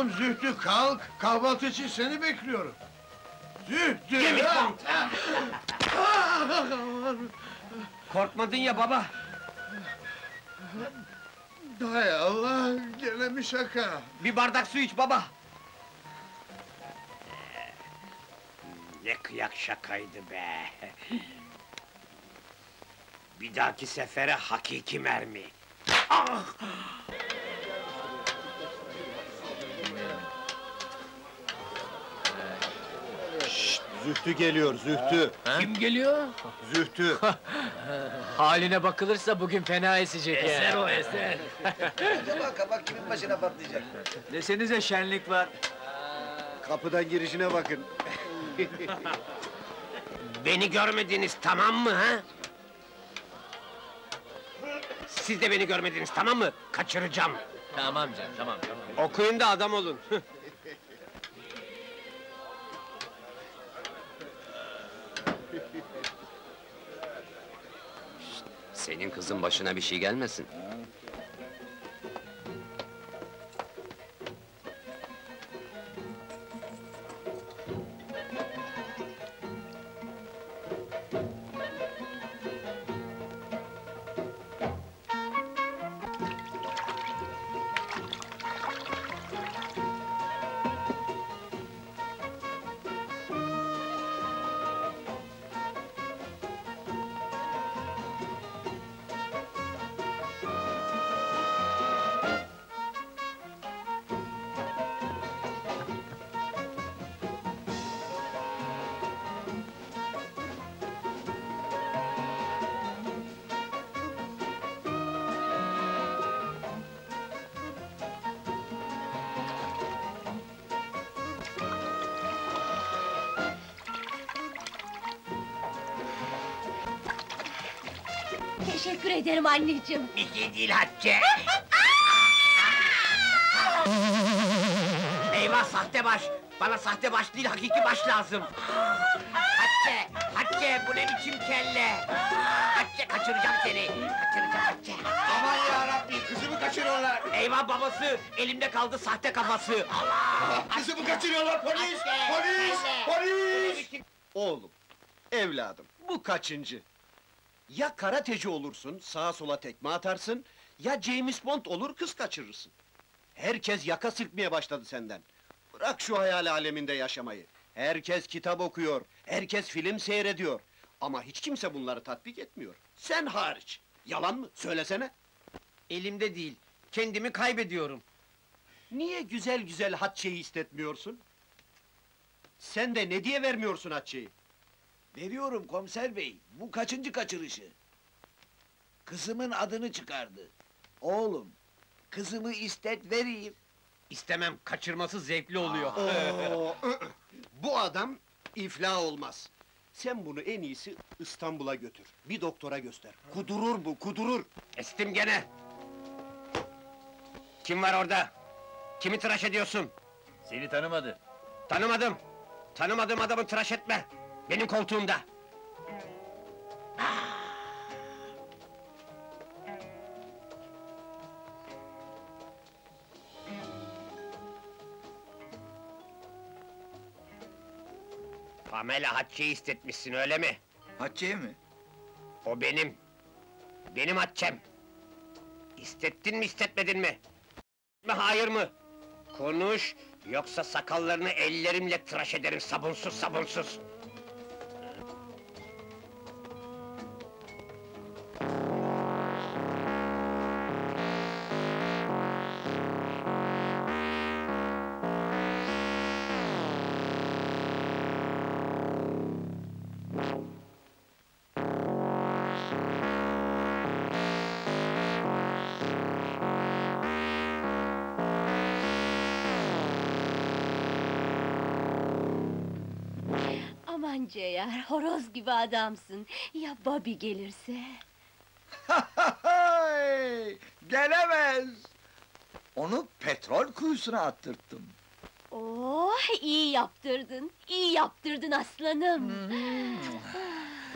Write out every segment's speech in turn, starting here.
Oğlum Zühtü kalk, kahvaltı için seni bekliyorum. Zühtü! Yemin Ha! Korkmadın ya baba. Hay Allah, gene mi şaka? Bir bardak su iç baba. Ne kıyak şakaydı be. Bir dahaki sefere hakiki mermi. Ah! Zühtü geliyor, Zühtü. Kim geliyor? Zühtü. Haline bakılırsa bugün fena esecek ya. Eser o eser. Acaba kabak kimin başına patlayacak? Desenize şenlik var. Kapıdan girişine bakın. Beni görmediniz tamam mı ha? Siz de beni görmediniz tamam mı? Kaçıracağım. Tamam canım, tamam. tamam. Okuyun da adam olun. Senin kızın başına bir şey gelmesin. Teşekkür ederim anneciğim. Bir şey değil Hatice. Eyvah sahte baş! Bana sahte baş değil, hakiki baş lazım. Hatice, Hatice bu ne biçim kelle? Hatice kaçıracağım seni, kaçıracağım Hatice. Aman yarabbi, kızımı kaçırıyorlar! Eyvah babası, elimde kaldı sahte kafası. Kızımı kaçırıyorlar, polis! Polis! Polis! Oğlum, evladım, bu kaçıncı? Ya karateci olursun, sağa sola tekme atarsın... ...ya James Bond olur, kız kaçırırsın. Herkes yaka silkmeye başladı senden. Bırak şu hayal aleminde yaşamayı. Herkes kitap okuyor, herkes film seyrediyor. Ama hiç kimse bunları tatbik etmiyor. Sen hariç. Yalan mı? Söylesene. Elimde değil, kendimi kaybediyorum. Niye güzel güzel Hatçe'yi istetmiyorsun? Sen de ne diye vermiyorsun Hatçe'yi? Veriyorum komiser bey, bu kaçıncı kaçırışı? Kızımın adını çıkardı. Oğlum, kızımı istet vereyim. İstemem, kaçırması zevkli oluyor. Oo, bu adam iflah olmaz. Sen bunu en iyisi İstanbul'a götür. Bir doktora göster. Kudurur bu, kudurur. Estim gene! Kim var orada? Kimi tıraş ediyorsun? Seni tanımadı. Tanımadım! Tanımadığım adamı tıraş etme! Benim koltuğumda! Pamela Hatice'yi istetmişsin öyle mi? Hatice'ye mi? O benim! Benim Hatice'm! İstettin mi istetmedin mi? Mi hayır mı? Konuş, yoksa sakallarını ellerimle tıraş ederim sabunsuz sabunsuz! Aman Ceyar, horoz gibi adamsın. Ya Bobby gelirse? Gelemez! Onu petrol kuyusuna attırttım. Oh, iyi yaptırdın, iyi yaptırdın aslanım.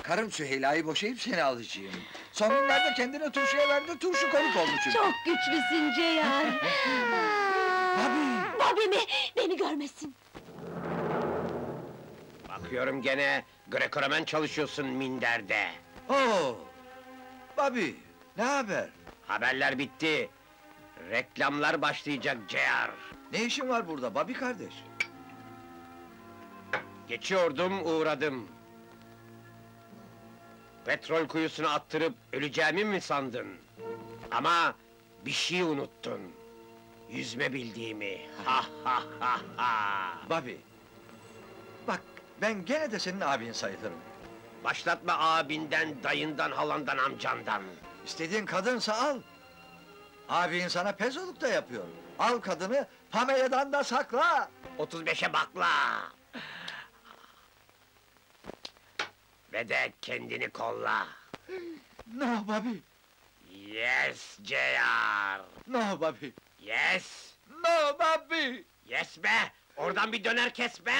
Karım Süheyla'yı boşayıp seni alacağım. Son günlerde kendine turşuya verdi, turşu konuk oldu çünkü. Çok güçlüsün Ceyar. Babi! Bobby mi? Beni görmesin. Bakıyorum gene Greco-Romen çalışıyorsun minderde. Oo! Babi, ne haber? Haberler bitti. Reklamlar başlayacak Ceyar. Ne işin var burada Babi kardeş? Geçiyordum, uğradım. Petrol kuyusuna attırıp öleceğimi mi sandın? Ama bir şey unuttun. Yüzme bildiğimi. Ha ha ha ha! Babi, ben gene de senin abin sayılırım. Başlatma abinden, dayından, halandan, amcandan. İstediğin kadınsa al. Abin sana pezoluk da yapıyor. Al kadını, Pamela'dan da sakla. 35'e bakla! Ve de kendini kolla. No Babi, Yes Ceyar! no Babi, Yes! no Babi! Yes be! Oradan bir döner kes be!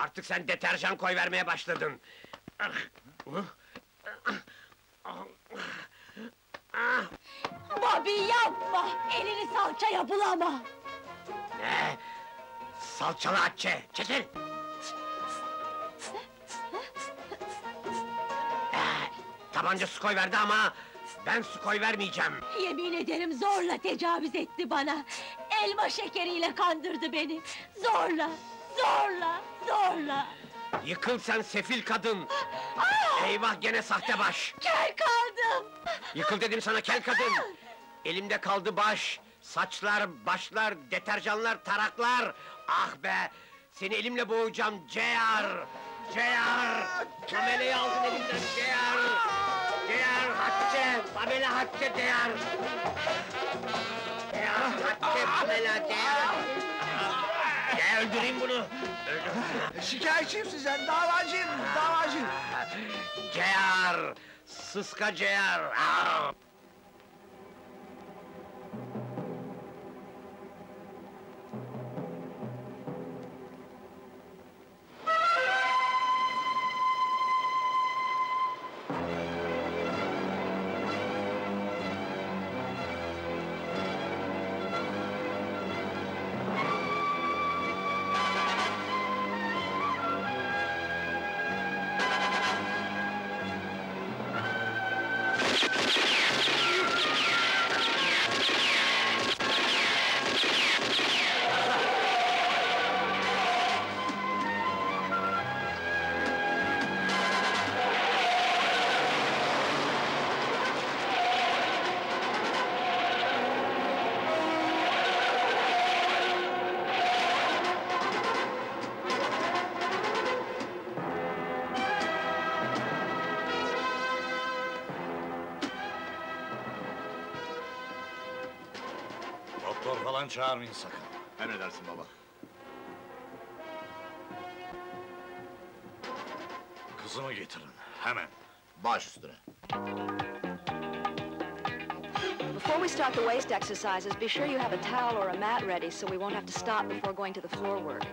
Artık sen deterjan koy vermeye başladın. Bobby yapma! Elini salçaya bulama! Ne? Salçalı atçe, çekil! Tabanca su koy verdi ama ben su koy vermeyeceğim. Yemin ederim zorla tecavüz etti bana! Elma şekeriyle kandırdı beni! Zorla! Zorla! Zorla! Yıkıl sen sefil kadın! Eyvah gene sahte baş! Kel kaldım! Yıkıl dedim sana kel kadın! Elimde kaldı baş, saçlar, başlar, deterjanlar, taraklar! Ah be! Seni elimle boğacağım Ceyar! Ceyar! Pamele'yi aldın elimden Ceyar! Ceyar Hatice! Pamele Hatice Ceyar! Ceyar Hatice Pamela Ceyar! Gel öldüreyim bunu! Şikayetçiyim sizden, davacıyım, davacı! Ceyar! Sıska Ceyar! Çağırmayın sakın. Emredersin baba. Kızımı getirin, hemen. Baş üstüne. Before we start the waist exercises, be sure you have a towel or a mat ready so we won't have to stop before going to the floor work.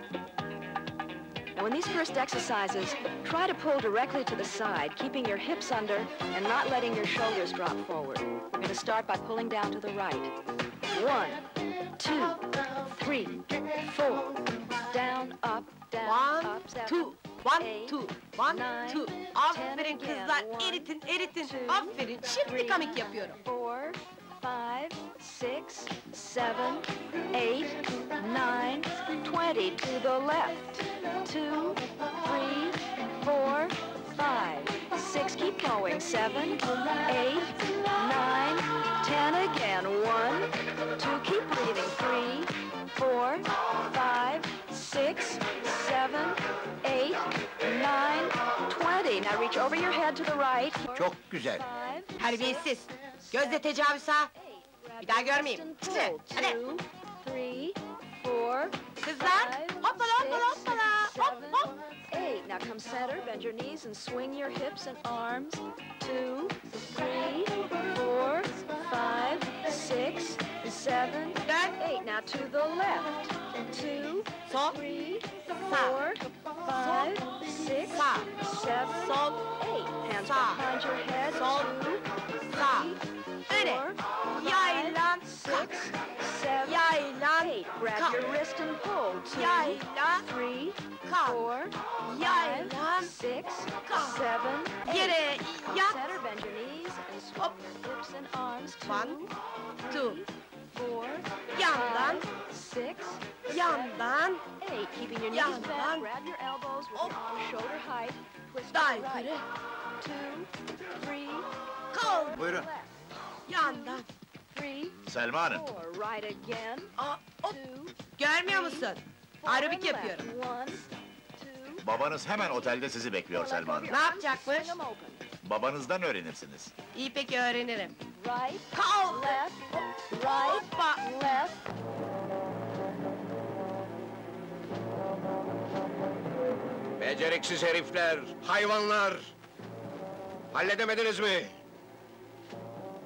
Now, in these first exercises, try to pull directly to the side, keeping your hips under and not letting your shoulders drop forward. We're going to start by pulling down to the right. One, two, three, four. Down, up, down, One, up, seven, two, one, eight, two, one, nine, two. Aferin kızlar, eritin, eritin. Aferin, şimdi komik yapıyorum. four, five, six, seven, eight, nine, twenty. To the left. Two, three, four, five, six. Keep going. Seven, eight, nine, ten again. One, two. Keep breathing. Three, four, five, six, seven, eight, nine, twenty. Now reach over your head to the right. Çok güzel. Five, Terbiyesiz. Gözle tecavüz ha. Bir daha görmeyeyim. Pull. Çık, hadi. Two, three, four, Kızlar, five, hoppala hoppala hoppala. Hop hop. eight. Now come center, bend your knees and swing your hips and arms. Two, three, four, five, six, seven, eight. Now to the left. Two, three, four, five, six, seven, eight. Hands behind your head. Two, three, four, five, six, seven, eight. Grab your wrist and pull. Two, three, four, five, six, seven, eight. Set her One, two. four, Yandan, six, yandan. eight. Keeping your knees Yandan. bent, grab your elbows with your arms shoulder height. Twist to the right. Two, three, Kol. Buyurun. left. Yandan. Three, Selma Hanım. four, right again. Aa, hop. Two, Görmüyor musun? Aerobik yapıyorum. One, two, Babanız hemen otelde sizi bekliyor Selma Hanım. Ne yapacakmış? Babanızdan öğrenirsiniz. İyi peki öğrenirim. Right, Kol. left, right, Hoppa. left. Beceriksiz herifler, hayvanlar! Halledemediniz mi?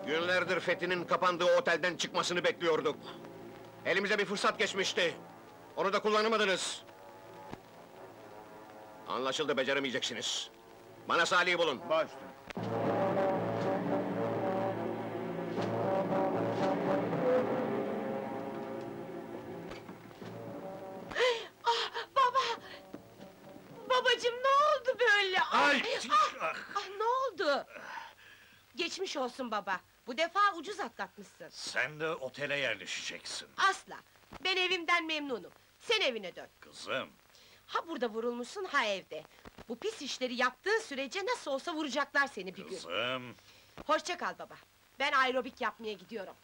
Günlerdir Fethi'nin kapandığı otelden çıkmasını bekliyorduk. Elimize bir fırsat geçmişti. Onu da kullanamadınız. Anlaşıldı, beceremeyeceksiniz. Bana Salih'i bulun. Baş Geçmiş olsun baba. Bu defa ucuz atlatmışsın. Sen de otele yerleşeceksin. Asla. Ben evimden memnunum. Sen evine dön. Kızım, Ha burada vurulmuşsun ha evde. Bu pis işleri yaptığın sürece nasıl olsa vuracaklar seni bir gün. kızım. Hoşça kal baba. Ben aerobik yapmaya gidiyorum.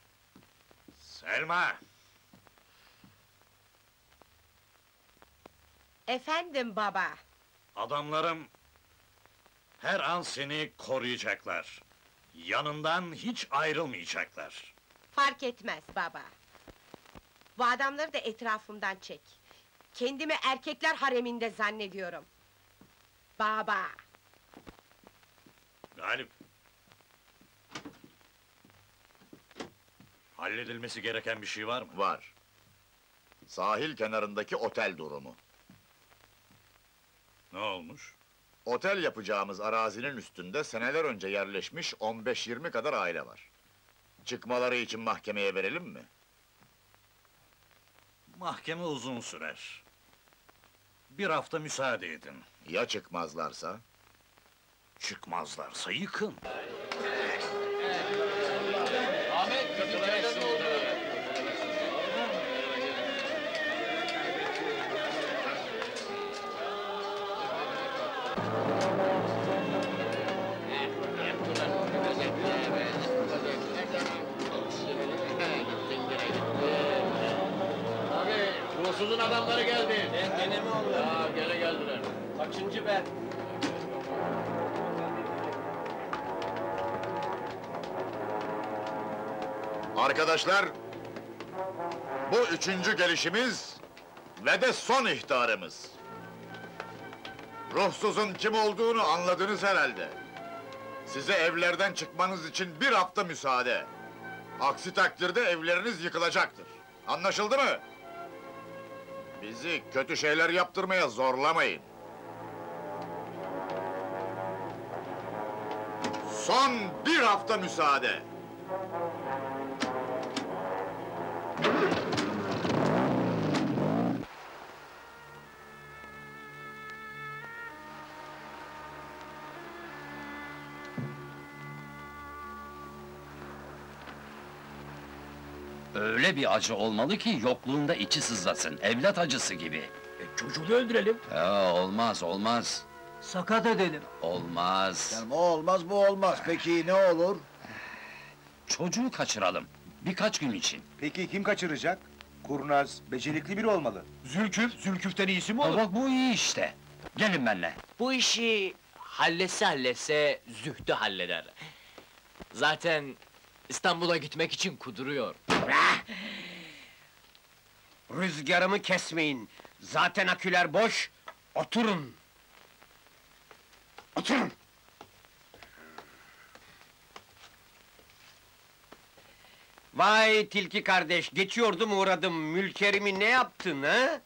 Selma! Efendim baba. Adamlarım her an seni koruyacaklar. Yanından hiç ayrılmayacaklar. Fark etmez baba. Bu adamları da etrafımdan çek. Kendimi erkekler hareminde zannediyorum. Baba. Galip. Halledilmesi gereken bir şey var mı? Var. Sahil kenarındaki otel durumu. Ne olmuş? Otel yapacağımız arazinin üstünde seneler önce yerleşmiş 15-20 kadar aile var. Çıkmaları için mahkemeye verelim mi? Mahkeme uzun sürer. Bir hafta müsaade edin. Ya çıkmazlarsa? Çıkmazlarsa yıkın. Ruhsuzun adamları geldi. Gene mi onlar? Aa, gene geldiler. Kaçıncı ben? Arkadaşlar, bu üçüncü gelişimiz ve de son ihtarımız. Ruhsuzun kim olduğunu anladınız herhalde. Size evlerden çıkmanız için bir hafta müsaade. Aksi takdirde evleriniz yıkılacaktır. Anlaşıldı mı? Bizi kötü şeyler yaptırmaya zorlamayın. Son bir hafta müsaade. Bir acı olmalı ki yokluğunda içi sızlasın, evlat acısı gibi. çocuğu öldürelim. Ya olmaz, olmaz. Sakat edelim. Olmaz. Canım o olmaz bu olmaz. Peki ne olur? Çocuğu kaçıralım. Birkaç gün için. Peki kim kaçıracak? Kurnaz, becerikli biri olmalı. Zülküf, Zülküf'ten iyisi mi olur? bak bu iyi işte. Gelin benimle. Bu işi halletse halletse Zühtü halleder. Zaten İstanbul'a gitmek için kuduruyor. Rüzgarımı kesmeyin. Zaten aküler boş. Oturun. Oturun. Vay tilki kardeş, geçiyordum uğradım. Mülkerimi ne yaptın ha?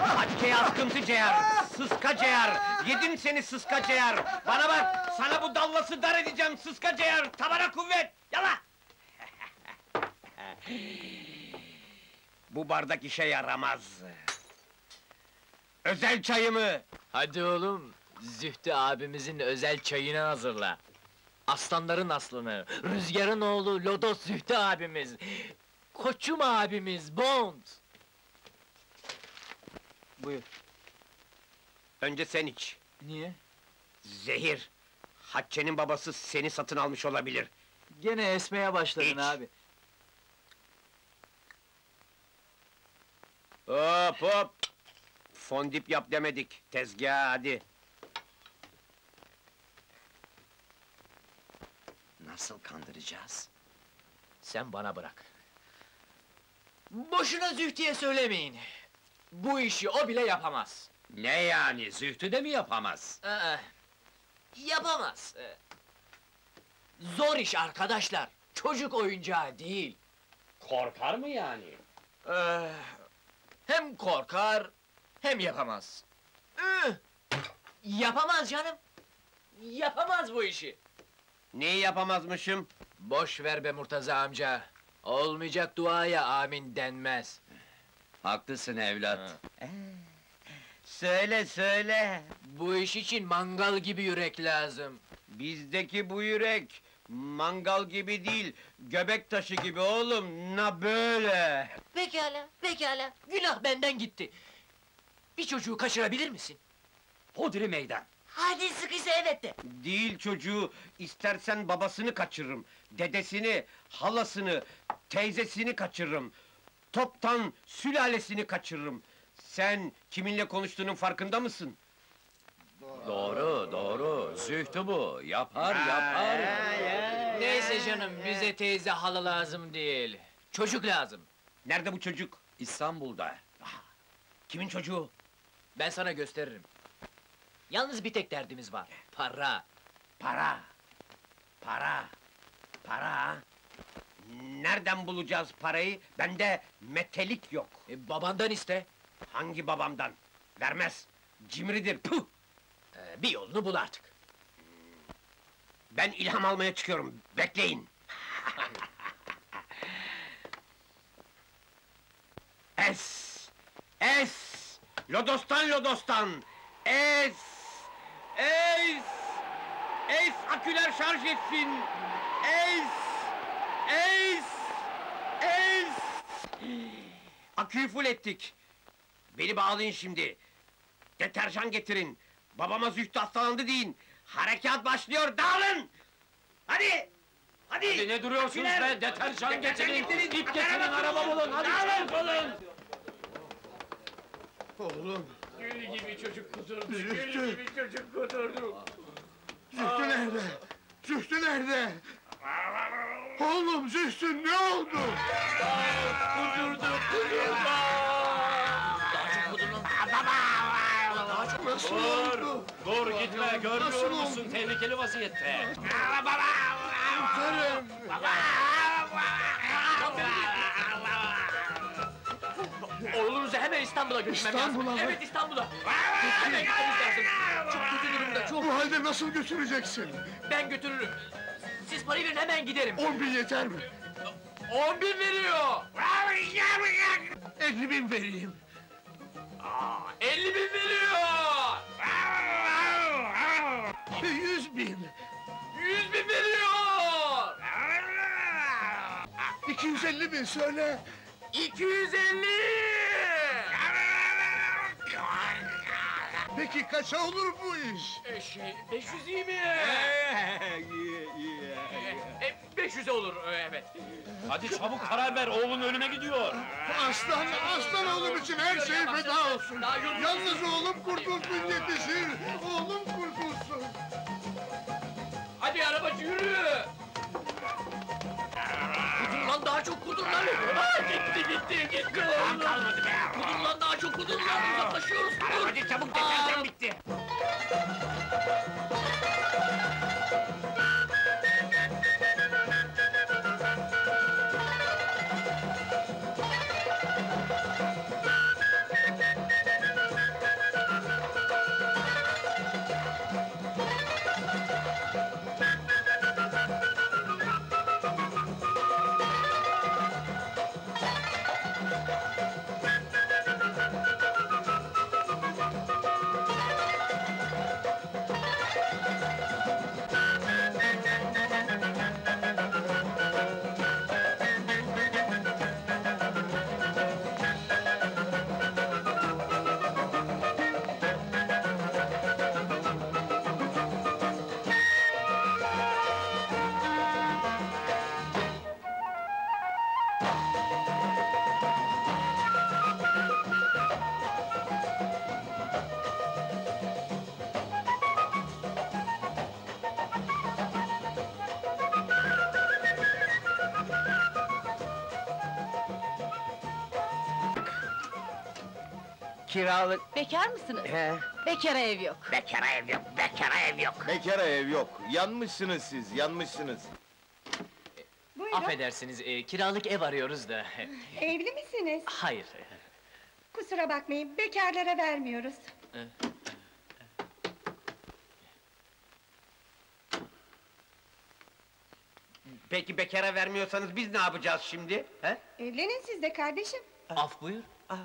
Hakke askıntı ceyar, sıska ceyar, yedim seni sıska ceyar! Bana bak, sana bu dallası dar edeceğim sıska ceyar, tabana kuvvet, yala! bu bardak işe yaramaz. Özel çayımı! Hadi oğlum, Zühtü abimizin özel çayını hazırla. Aslanların aslını, rüzgarın oğlu Lodos Zühtü abimiz. Koçum abimiz, Bond. Buyur. Önce sen iç. Niye? Zehir! Hatice'nin babası seni satın almış olabilir. Gene esmeye başladın İç. abi. Hop hop! Fondip yap demedik, tezgah hadi. Nasıl kandıracağız? Sen bana bırak. Boşuna Zühtü'ye söylemeyin. Bu işi o bile yapamaz. Ne yani, Zühtü de mi yapamaz? Aa, yapamaz. Ee, Zor iş arkadaşlar. Çocuk oyuncağı değil. Korkar mı yani? Ee, hem korkar, hem yapamaz. Üh! Yapamaz canım. Yapamaz bu işi. Neyi yapamazmışım? Boş ver be Murtaza amca. Olmayacak duaya amin denmez. Haklısın evlat. Söyle söyle! Bu iş için mangal gibi yürek lazım. Bizdeki bu yürek, mangal gibi değil, göbek taşı gibi oğlum, na böyle! Pekala, pekala. Günah benden gitti. Bir çocuğu kaçırabilir misin? Hodri meydan. Hadi sıkıysa evet de. Değil çocuğu, istersen babasını kaçırırım, dedesini, halasını, teyzesini kaçırırım. Toptan sülalesini kaçırırım. Sen kiminle konuştuğunun farkında mısın? Doğru, doğru. Zühtü bu. Yapar, yapar. Neyse canım, bize teyze hala lazım değil. Çocuk lazım. Nerede bu çocuk? İstanbul'da. Kimin çocuğu? Ben sana gösteririm. Yalnız bir tek derdimiz var. Para. Para! Para! Para! Nereden bulacağız parayı? Bende metelik yok. E, babandan iste. Hangi babamdan? Vermez! Cimridir, puh! Ee, bir yolunu bul artık. Ben ilham almaya çıkıyorum, bekleyin! Es! Es! Lodostan lodostan! Es! Es! Es! Aküler şarj etsin! Es! Es! Es! Aküyü full ettik! Beni bağlayın şimdi! Deterjan getirin! Babama zühtü hastalandı deyin! Harekat başlıyor, dağılın! Hadi! Hadi! Hadi ne duruyorsunuz Aküler! be? Deterjan getirin, getirin, ip getirin, araba araba bulun, hadi Dağılın! çabuk olun! Oğlum, Gül gibi çocuk kudurdu, Zühtü! gül gibi çocuk kudurdu. Zühtü nerede? Zühtü nerede? Oğlum Zühtü ne oldu? Kudurdu, kudurdu! Daha çok kudurun. Nasıl Dur! oldu? Dur gitme, görmüyor musun? Tehlikeli vaziyette. Kurtarın! Oğlunuzu hemen İstanbul'a götürmem İstanbul'a lazım. mı? Evet İstanbul'a. Hemen gitmemiz lazım. Çok kötü durumda, çok. Bu halde nasıl götüreceksin? Ben götürürüm. Siz parayı verin hemen giderim. On bin yeter mi? On bin veriyor. Elli bin vereyim. Elli bin veriyor. Yüz bin. Yüz bin veriyor. İki yüz elli bin söyle. 250! Peki kaça olur bu iş? E, şey, 500 iyi mi? E, 500'e olur, e, evet. Hadi çabuk karar ver, oğlun ölüme gidiyor. Aslan, aslan oğlum için her şey feda olsun. Yalnız oğlum kurtulsun yetişir. Oğlum kurtulsun. Hadi arabacı yürü! Lan daha çok kudur lan! Aa, gitti gitti gitti! kalmadı be! Kudur lan daha çok kudur lan! Uzaklaşıyoruz kudur! Hadi çabuk, Aa, deterjan bitti! Kiralık... Bekar mısınız? He, Bekara ev yok. bekara ev yok, bekara ev yok. Bekara ev yok. Yanmışsınız siz, yanmışsınız. Buyurun, Affedersiniz, e, kiralık ev arıyoruz da. evli misiniz? Hayır. Kusura bakmayın, bekarlara vermiyoruz. Peki bekara vermiyorsanız biz ne yapacağız şimdi? He? Evlenin siz de kardeşim. Af buyur. E,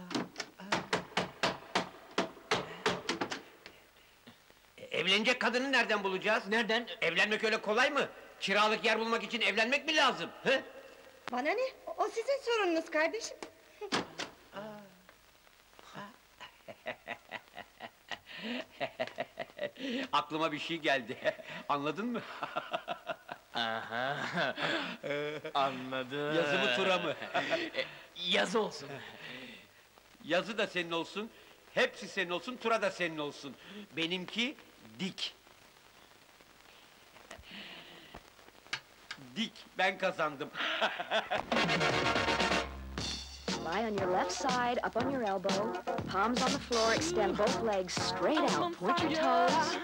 Evlenecek kadını nereden bulacağız? Nereden? Evlenmek öyle kolay mı? Kiralık yer bulmak için evlenmek mi lazım? He? Bana ne? O sizin sorununuz kardeşim. Aklıma bir şey geldi. Anladın mı? Aha. Anladım. Yazı mı tura mı? E, Yazı olsun. Yazı da senin olsun, hepsi senin olsun, tura da senin olsun. Benimki dik. Dik, ben kazandım. Lie on your left side, up on your elbow, palms on the floor, extend both legs straight out, point your toes,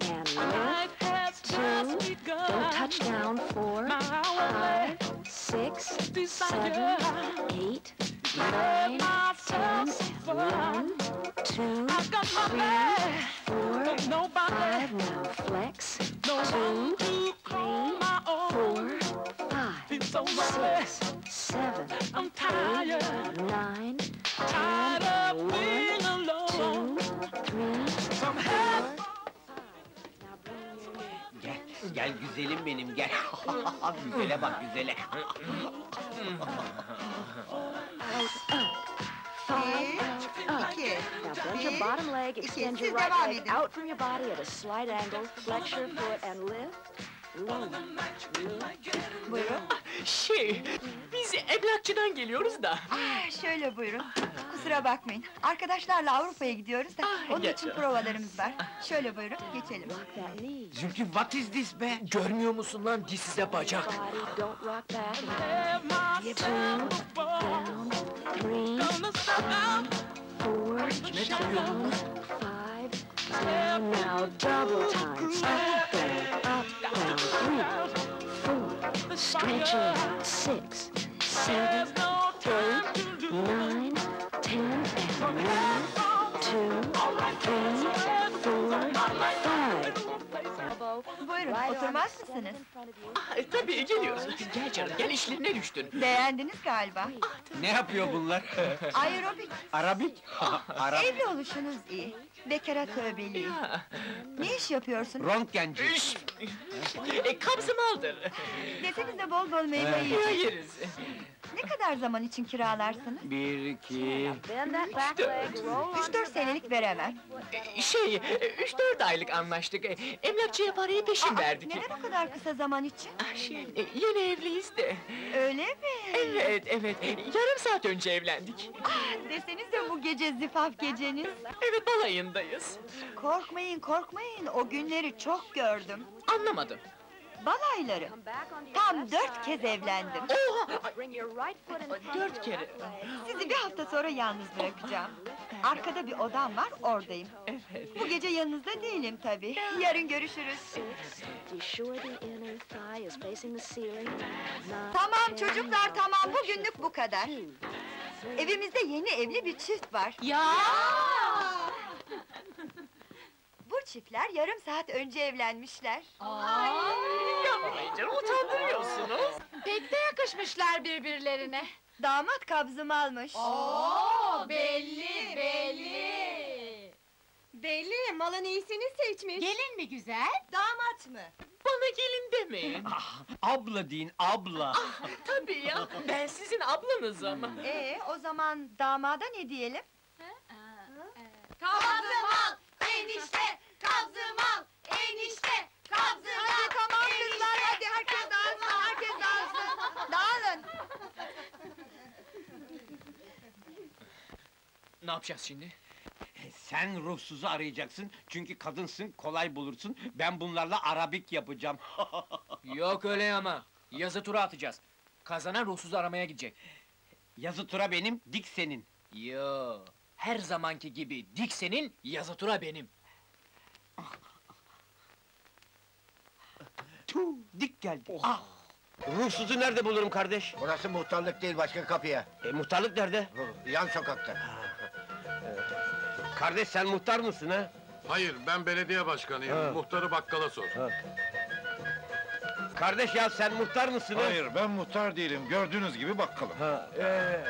and lift, two, don't touch down, four, five, six, seven, eight, nine, ten, one, two, three, four, five, now flex, two, three, four, five, six, seven, eight, nine, ten, one, two, three, four, Gel, güzelim benim, gel. güzele bak, güzele. Now bend your bottom leg, extend your siz right devam leg edin. out from your body at a slight angle, flex your foot and lift, low, Buyurun. Şey, biz emlakçıdan geliyoruz da. Ah, şöyle buyurun. Kusura bakmayın. Arkadaşlarla Avrupa'ya gidiyoruz da onun geç. için provalarımız var. Şöyle buyurun, geçelim. Zülfü, what is this be? Görmüyor musun lan disize bacak? Body, don't Now double time. Up, down, up, down. Three, four, stretch it out. Six, seven, eight, nine, ten, and one, two, three, four, five. Buyurun, oturmaz mısınız? Ah, e, tabii geliyoruz. Gel canım, gel işlerine düştün. Beğendiniz galiba. Ne yapıyor bunlar? Aerobik. Arabik? Arab... Evli oluşunuz iyi. Bekara tövbeliyim. Ya, Ne iş yapıyorsunuz? Röntgenci. üş, e, kabzımı aldır. Desenize bol bol meyve yiyeceğiz. yeriz. Ne kadar zaman için kiralarsınız? Bir, iki... Leg, roll Üç dört senelik veremem. E, Şey, e, üç dört aylık anlaştık. E, Emlakçıya parayı peşin verdik. Neden o kadar kısa zaman için? Ah, şey, e, yeni evliyiz de. Öyle mi? Evet, evet. Yarım saat önce evlendik. Ah, desenize bu gece zifaf geceniz. Evet, balayındayız. Korkmayın, korkmayın. O günleri çok gördüm. Anlamadım. Balayları. Tam dört kez evlendim. Oha! Dört kere. Sizi bir hafta sonra yalnız bırakacağım. Arkada bir odam var, oradayım. Evet. Bu gece yanınızda değilim tabii. Yarın görüşürüz. Tamam çocuklar, tamam. Bugünlük bu kadar. Evimizde yeni evli bir çift var. Ya! Bu çiftler yarım saat önce evlenmişler. Yapmayın canım, utandırıyorsunuz. Pek de yakışmışlar birbirlerine. Damat kabzımı almış. Oo, belli, belli. Belli, malın iyisini seçmiş. Gelin mi güzel? Damat mı? Bana gelin demeyin. Abla deyin, abla. Tabii ya, ben sizin ablanız ama. Ee, o zaman damada ne diyelim? Kabzım al, enişte, kabzım al, enişte, kabzım Hadi tamam kızlar, hadi herkes dağılsın, herkes dağılsın. Dağılın. Ne yapacağız şimdi? Sen ruhsuzu arayacaksın, çünkü kadınsın, kolay bulursun. Ben bunlarla arabik yapacağım. Yok öyle ama. Yazı tura atacağız. Kazanan ruhsuz aramaya gidecek. Yazı tura benim, dik senin. Yo. Her zamanki gibi dik senin, yazı tura benim. Tüh, dik geldi. Oh. Ah! Ruhsuzu nerede bulurum kardeş? Burası muhtarlık değil, başka kapıya. E, muhtarlık nerede? Yan sokakta. Kardeş sen muhtar mısın ha? Hayır, ben belediye başkanıyım. Ha. Muhtarı bakkala sor. Kardeş ya sen muhtar mısın ha? Hayır, ben muhtar değilim. Gördüğünüz gibi bakkalım. Ha, ee,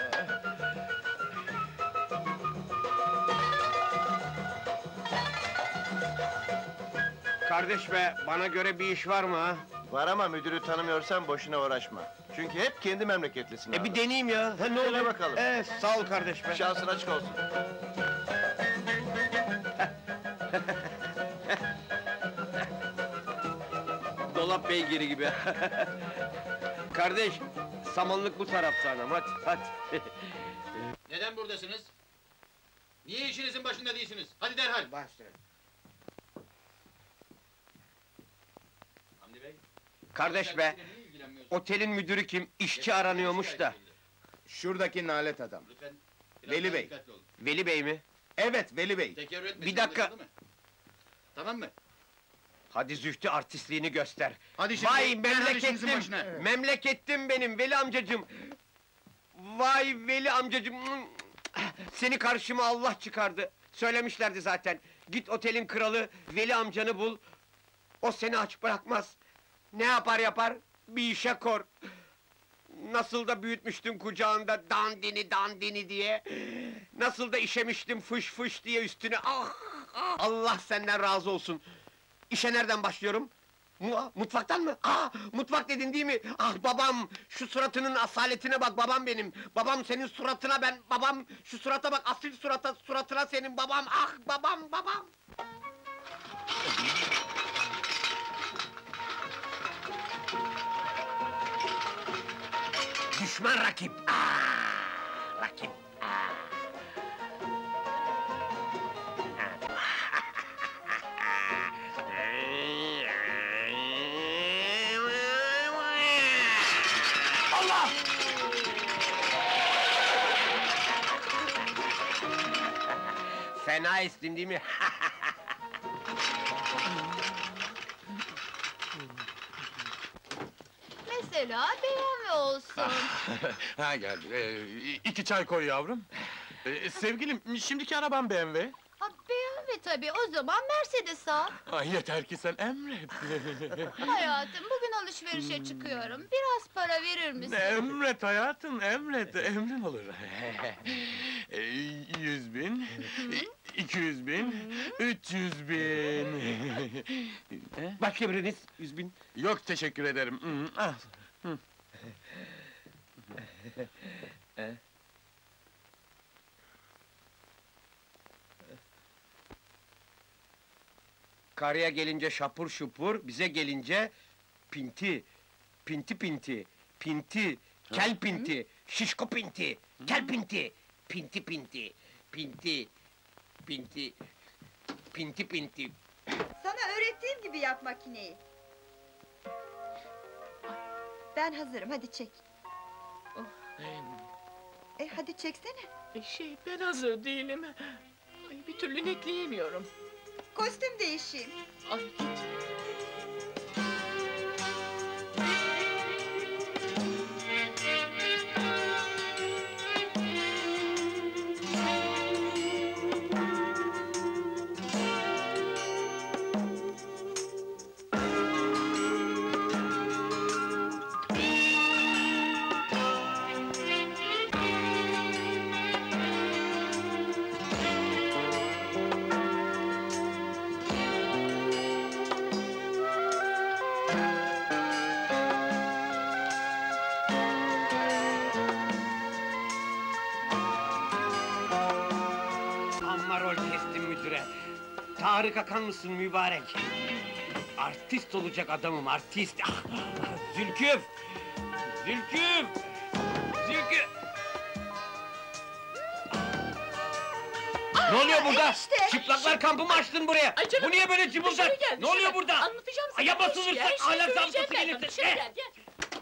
Kardeş be, bana göre bir iş var mı ha? Var ama müdürü tanımıyorsan boşuna uğraşma. Çünkü hep kendi memleketlisin E bir deneyeyim ya, ha ne Dene olur? bakalım. Ee, sağ ol kardeş be. Şansın açık olsun. Dolap beygiri gibi. kardeş, samanlık bu tarafta anam, hadi, hadi. Neden buradasınız? Niye işinizin başında değilsiniz? Hadi derhal! Hamdi Bey, kardeş be, otelin müdürü kim? İşçi aranıyormuş da. Şuradaki nalet adam. Veli Bey. Veli Bey mi? Evet, Veli Bey. Bir dakika. Tamam mı? Hadi Zühtü artistliğini göster. Hadi şimdi, Vay başına. memleketim benim Veli amcacım. Vay Veli amcacım. Seni karşıma Allah çıkardı. Söylemişlerdi zaten. Git otelin kralı Veli amcanı bul. O seni aç bırakmaz. Ne yapar yapar? Bir işe kor. Nasıl da büyütmüştüm kucağında dandini dandini diye. Nasıl da işemiştim fış fış diye üstüne. Ah, ah! Allah senden razı olsun. İşe nereden başlıyorum? Mu- mutfaktan mı? Ah, mutfak dedin değil mi? Ah babam, şu suratının asaletine bak babam benim. Babam senin suratına ben, babam şu surata bak, asil surata, suratına senin babam. Ah babam, babam. Düşman rakip. Ah, rakip. Ah. Allah! Fena istin değil mi? Mesela beğenme olsun. ha geldi. Ee, iki çay koy yavrum. Ee, sevgilim, şimdiki arabam BMW. Ha, beğenme tabii, o zaman Mercedes al. Ay yeter ki sen emret. Hayatım, bugün alışverişe çıkıyorum. Biraz para verir misin? emret hayatım, emret. Emrin olur. Ee, Yüz bin, iki yüz bin, üç yüz bin. Başka biriniz, yüz bin. Yok teşekkür ederim. Hı, Al. Karıya gelince şapur şupur, bize gelince pinti, pinti pinti, pinti, kel pinti, şişko pinti, kel pinti, pinti pinti, pinti, pinti, pinti pinti. Sana öğrettiğim gibi yap makineyi. Ben hazırım, hadi çek. E hadi çeksene. Şey, ben hazır değilim. Ay, bir türlü netleyemiyorum. Kostüm değişeyim. Ay git. Tarık Akan mısın mübarek? Artist olacak adamım, artist. Ah, ah, Zülküf! Zülküf! Zülküf! ne oluyor burada? enişte! Çıplaklar kampı mı açtın buraya? Ay canım, Bu niye böyle cıbıldak? dışarı gel, Ne oluyor dışarı. burada? Anlatacağım sana ya her şeyi, basılırsa her şeyi ahlak söyleyeceğim ben. Dışarı Eh! gel, gel.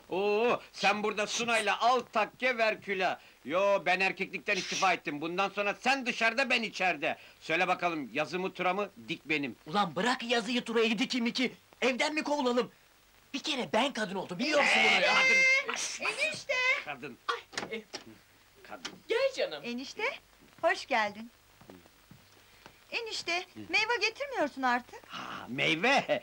Oo, sen burada Sunay'la al takke ver külah. Yo ben erkeklikten istifa ettim. Bundan sonra sen dışarıda ben içeride. Söyle bakalım yazımı turamı dik benim. Ulan bırak yazıyı turayı diki miki. Evden mi kovulalım? Bir kere ben kadın oldum biliyorsun bunu ya. Enişte! Kadın. Kadın. Gel canım. Enişte, hoş geldin. Enişte, meyve getirmiyorsun artık. Ha, meyve.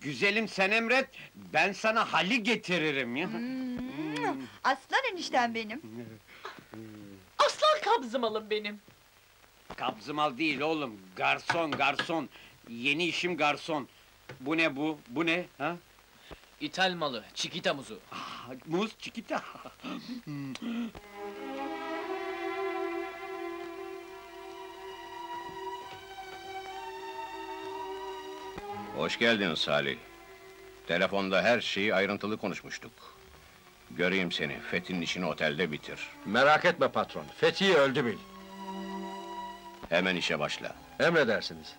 Güzelim sen emret. Ben sana hali getiririm ya. Hmm, Aslan eniştem benim. Aslan kabzımalım benim. Kabzımal değil oğlum. Garson, garson. Yeni işim garson. Bu ne bu? Bu ne? Ha? İthal malı, çikita muzu. Ah, Muz çikita. Hoş geldin Salih. Telefonda her şeyi ayrıntılı konuşmuştuk. Göreyim seni, Fethi'nin işini otelde bitir. Merak etme patron, Fethi öldü bil. Hemen işe başla. Emredersiniz.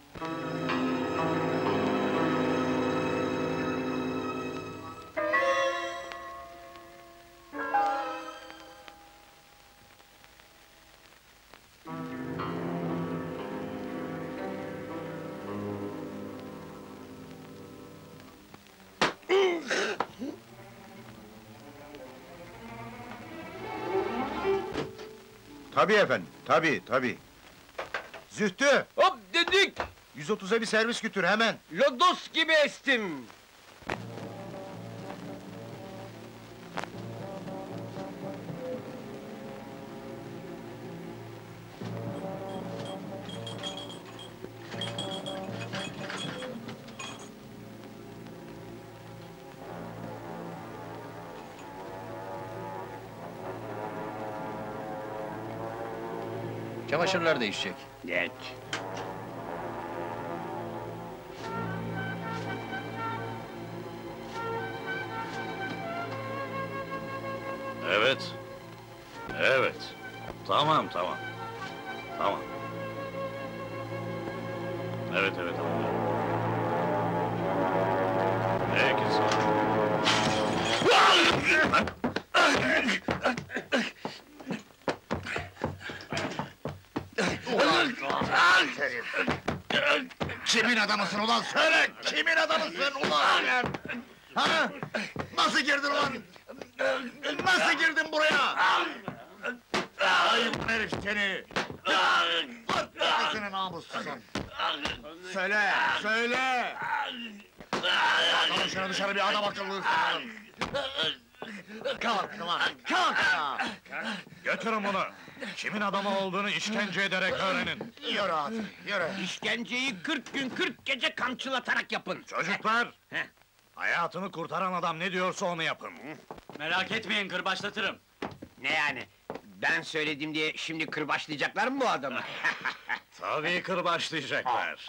Tabii efendim, tabii, tabii. Zühtü! Hop dedik! 130'a bir servis götür hemen. Lodos gibi estim. Çamaşırlar değişecek. Geç. Adamısın ulan söyle! Kimin adamısın ulan? Nasıl girdin ulan? Nasıl girdin buraya? Ayıp herif seni! Seni namussuzum! Söyle, söyle! Bakalım şuna dışarı bir adam akıllı ısınalım! Kalk ulan, kalk! Götürün bunu. Kimin adamı olduğunu işkence ederek öğrenin. Yürü hadi, yürü! İşkenceyi 40 gün 40 gece kamçılatarak yapın. Çocuklar! Hayatını kurtaran adam ne diyorsa onu yapın. Merak etmeyin kırbaçlatırım. Ne yani? Ben söyledim diye şimdi kırbaçlayacaklar mı bu adamı? Tabii kırbaçlayacaklar.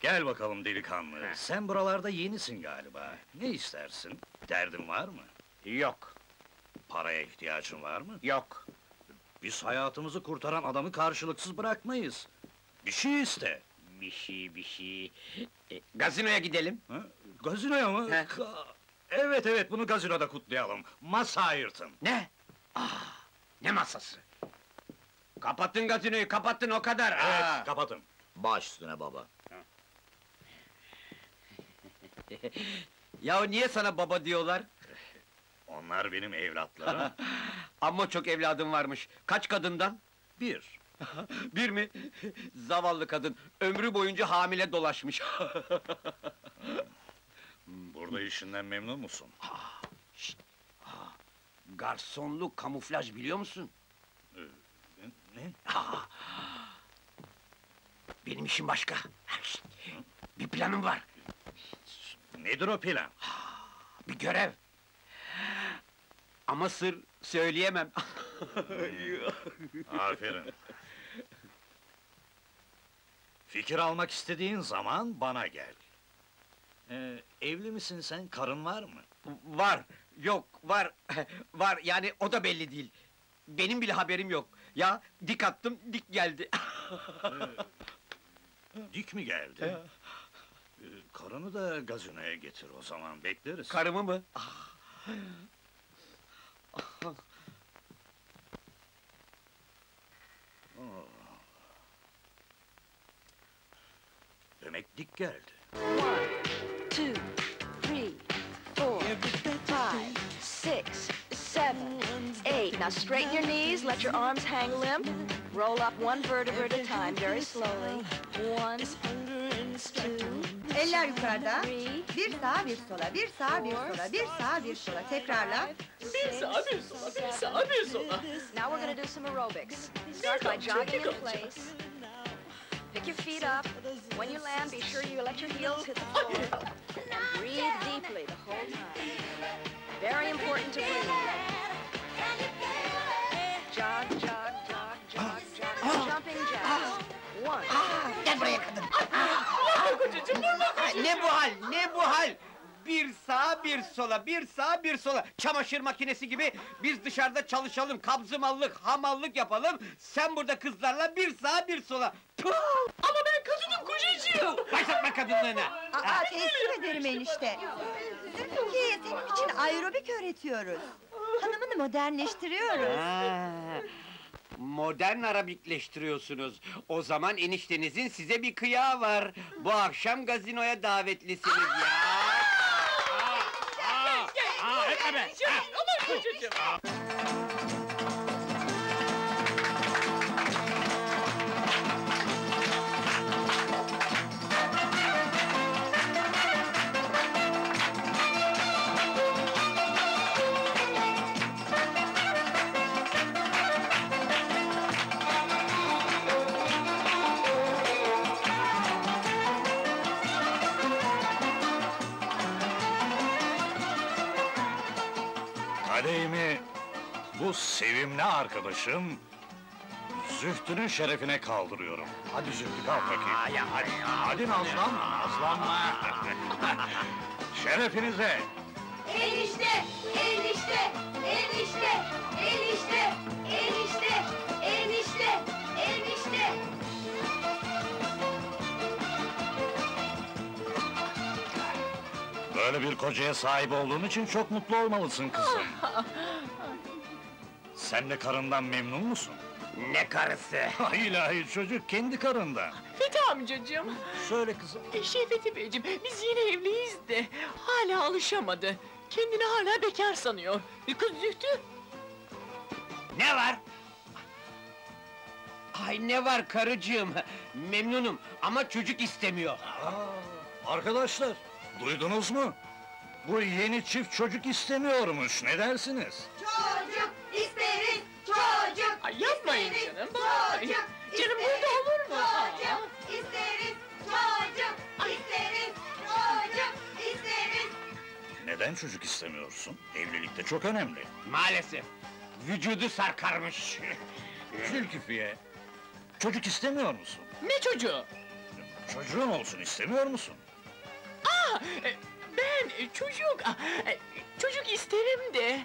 Gel bakalım delikanlı. Sen buralarda yenisin galiba. Ne istersin? Derdin var mı? Yok. Paraya ihtiyacın var mı? Yok. Biz hayatımızı kurtaran adamı karşılıksız bırakmayız. Bir şey iste. Bir şey, bir şey... E, gazinoya gidelim. Ha? Gazinoya mı? He. Ka- Evet evet bunu gazinoda kutlayalım. Masa ayırtın. Ne? Ah, ne masası? Kapatın gazinoyu, kapatın o kadar. Evet kapatın. Baş üstüne baba. Ya niye sana baba diyorlar? Onlar benim evlatlarım. Amma çok evladım varmış. Kaç kadından? Bir. Bir mi? Zavallı kadın, ömrü boyunca hamile dolaşmış. Burada işinden memnun musun? Garsonluk, kamuflaj biliyor musun? Ne? Benim işim başka. Şşt! Bir planım var, Nedir o plan? bir görev. Ama sır söyleyemem. Aferin. Fikir almak istediğin zaman bana gel. Ee, evli misin sen? Karın var mı? var, yok, var, var, yani o da belli değil. Benim bile haberim yok. Ya, dik attım, dik geldi. Dik mi geldi? Ee, karını da gazinoya getir o zaman, bekleriz. Karımı mı? oh. Demek dik. One, two, three, four, five, six, seven, eight. Now straighten your knees, let your arms hang limp. Roll up one vertebra at a time, very slowly. One, two, Eller yukarıda. Bir sağa bir sola, bir sağa bir sola, bir sağa bir sola. Tekrarla. Bir sağa bir sola, bir sağa bir sola. Now we're gonna do some aerobics. Start by jogging in place. Pick your feet up. When you land, be sure you let your heels hit the oh, floor. And breathe deeply the whole time. Very important to breathe. Jog, jog, jog, jog, jog. Ah. Jumping jacks. Ah. One. Gel buraya kadın. Ne bu hal, ne bu hal? Bir sağa bir sola, bir sağa bir sola. Çamaşır makinesi gibi biz dışarıda çalışalım, kabzımallık, hamallık yapalım. Sen burada kızlarla bir sağa bir sola. Puh! Ama ben kadınım kocacığım! Başlatma kadınlığına! Aa, teslim ederim enişte. Zülfiye'ye senin için aerobik öğretiyoruz. Hanımını modernleştiriyoruz. Ha, modern Arabikleştiriyorsunuz. O zaman eniştenizin size bir kıyağı var. Bu akşam gazinoya davetlisiniz ya. Aa, etme be! Aman kocacığım! Kadehimi bu sevimli arkadaşım Zühtü'nün şerefine kaldırıyorum. Hadi Zühtü kalk bakayım. ya hadi, hadi nazlanma, nazlanma. Şerefinize. Enişte, enişte, enişte, enişte, enişte, enişte, enişte. Böyle bir kocaya sahip olduğun için çok mutlu olmalısın kızım. Sen de karından memnun musun? Ne karısı? Ay ilahi çocuk kendi karından. Fethi amcacığım! Söyle kızım. E, Şevfeti beyciğim, biz yeni evliyiz de hala alışamadı. Kendini hala bekar sanıyor. E, Kız Zühtü! Ne var? Ay ne var karıcığım? Memnunum ama çocuk istemiyor. Arkadaşlar, duydunuz mu? Bu yeni çift çocuk istemiyormuş, ne dersiniz? Çocuk isteriz, çocuk Ay yapmayın canım, bağırmayın. çocuk Canım, burada olur mu? Çocuk isteriz, çocuk isteriz, çocuk isteriz. Neden çocuk istemiyorsun? Evlilik de çok önemli. Maalesef. Vücudu sarkarmış. Zülkifiye, çocuk istemiyor musun? Ne çocuğu? Çocuğun olsun istemiyor musun? Aa, e, ben e, çocuk, e, çocuk isterim de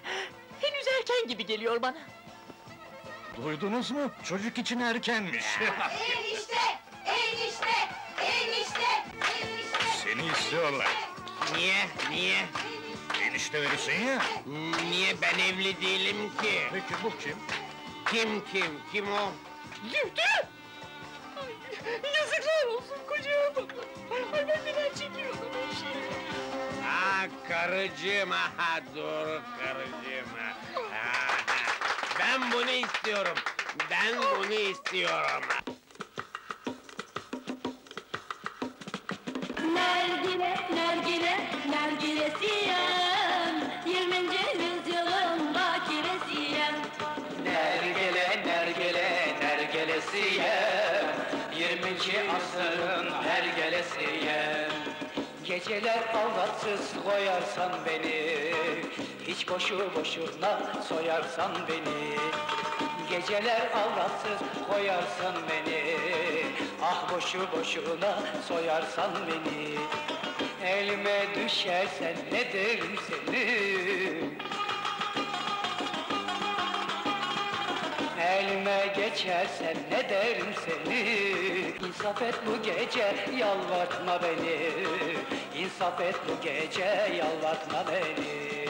henüz erken gibi geliyor bana. Duydunuz mu? Çocuk için erkenmiş. Enişte, enişte, enişte, enişte. Seni istiyorlar. Niye? Niye? Enişte verirsin ya. Niye ben evli değilim ki? Peki bu kim? Kim kim? Kim o? Ay, yazıklar olsun kocaya bakın. Ay ben neler çekiyorum her şeyi. Ha karıcığım, ha doğru karıcığım. Ha, ben bunu istiyorum. Ben bunu istiyorum. Nergile, nergile, nergilesiyem 20. yüzyılın bakiresiyem Nergele, nergele, nergelesiye 20. asrın hergelesiye Geceler aldatsız koyarsan beni Hiç boşu boşuna soyarsan beni. Geceler aldatsız koyarsan beni Ah boşu boşuna soyarsan beni. Elime düşersen ne derim seni Elime geçersen ne derim seni İnsaf et bu gece yalvartma beni İnsaf et bu gece yalvartma beni.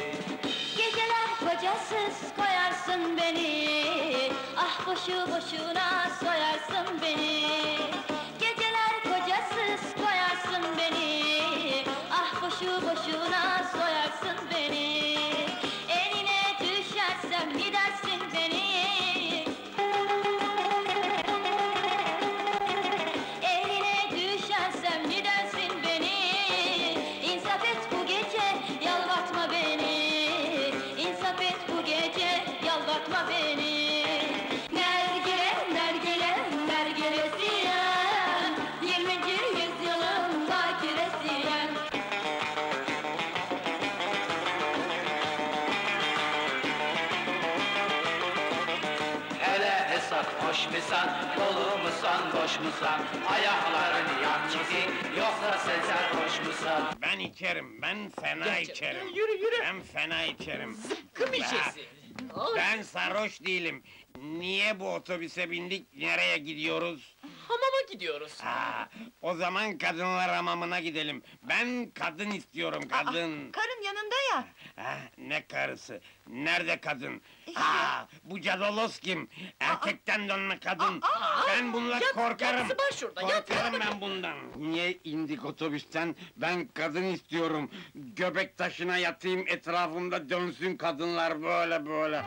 Geceler kocasız koyarsın beni. Ah boşu boşuna soyarsın beni sarhoş musan? Ben içerim, ben fena canım, içerim. yürü, yürü. Ben fena içerim. Zıkkım işesi. Ben sarhoş değilim. Niye bu otobüse bindik, nereye gidiyoruz? Hamama gidiyoruz. Aa, o zaman kadınlar hamamına gidelim. Ben kadın istiyorum, kadın. Karın yanında ya. Ha, ne karısı? Nerede kadın? Aa, bu cadolos kim? Erkekten dönme kadın. ben bundan yat- korkarım. yatsı var şurada, yat, Korkarım ben bundan. Niye indik otobüsten? Ben kadın istiyorum. Göbek taşına yatayım, etrafımda dönsün kadınlar böyle böyle.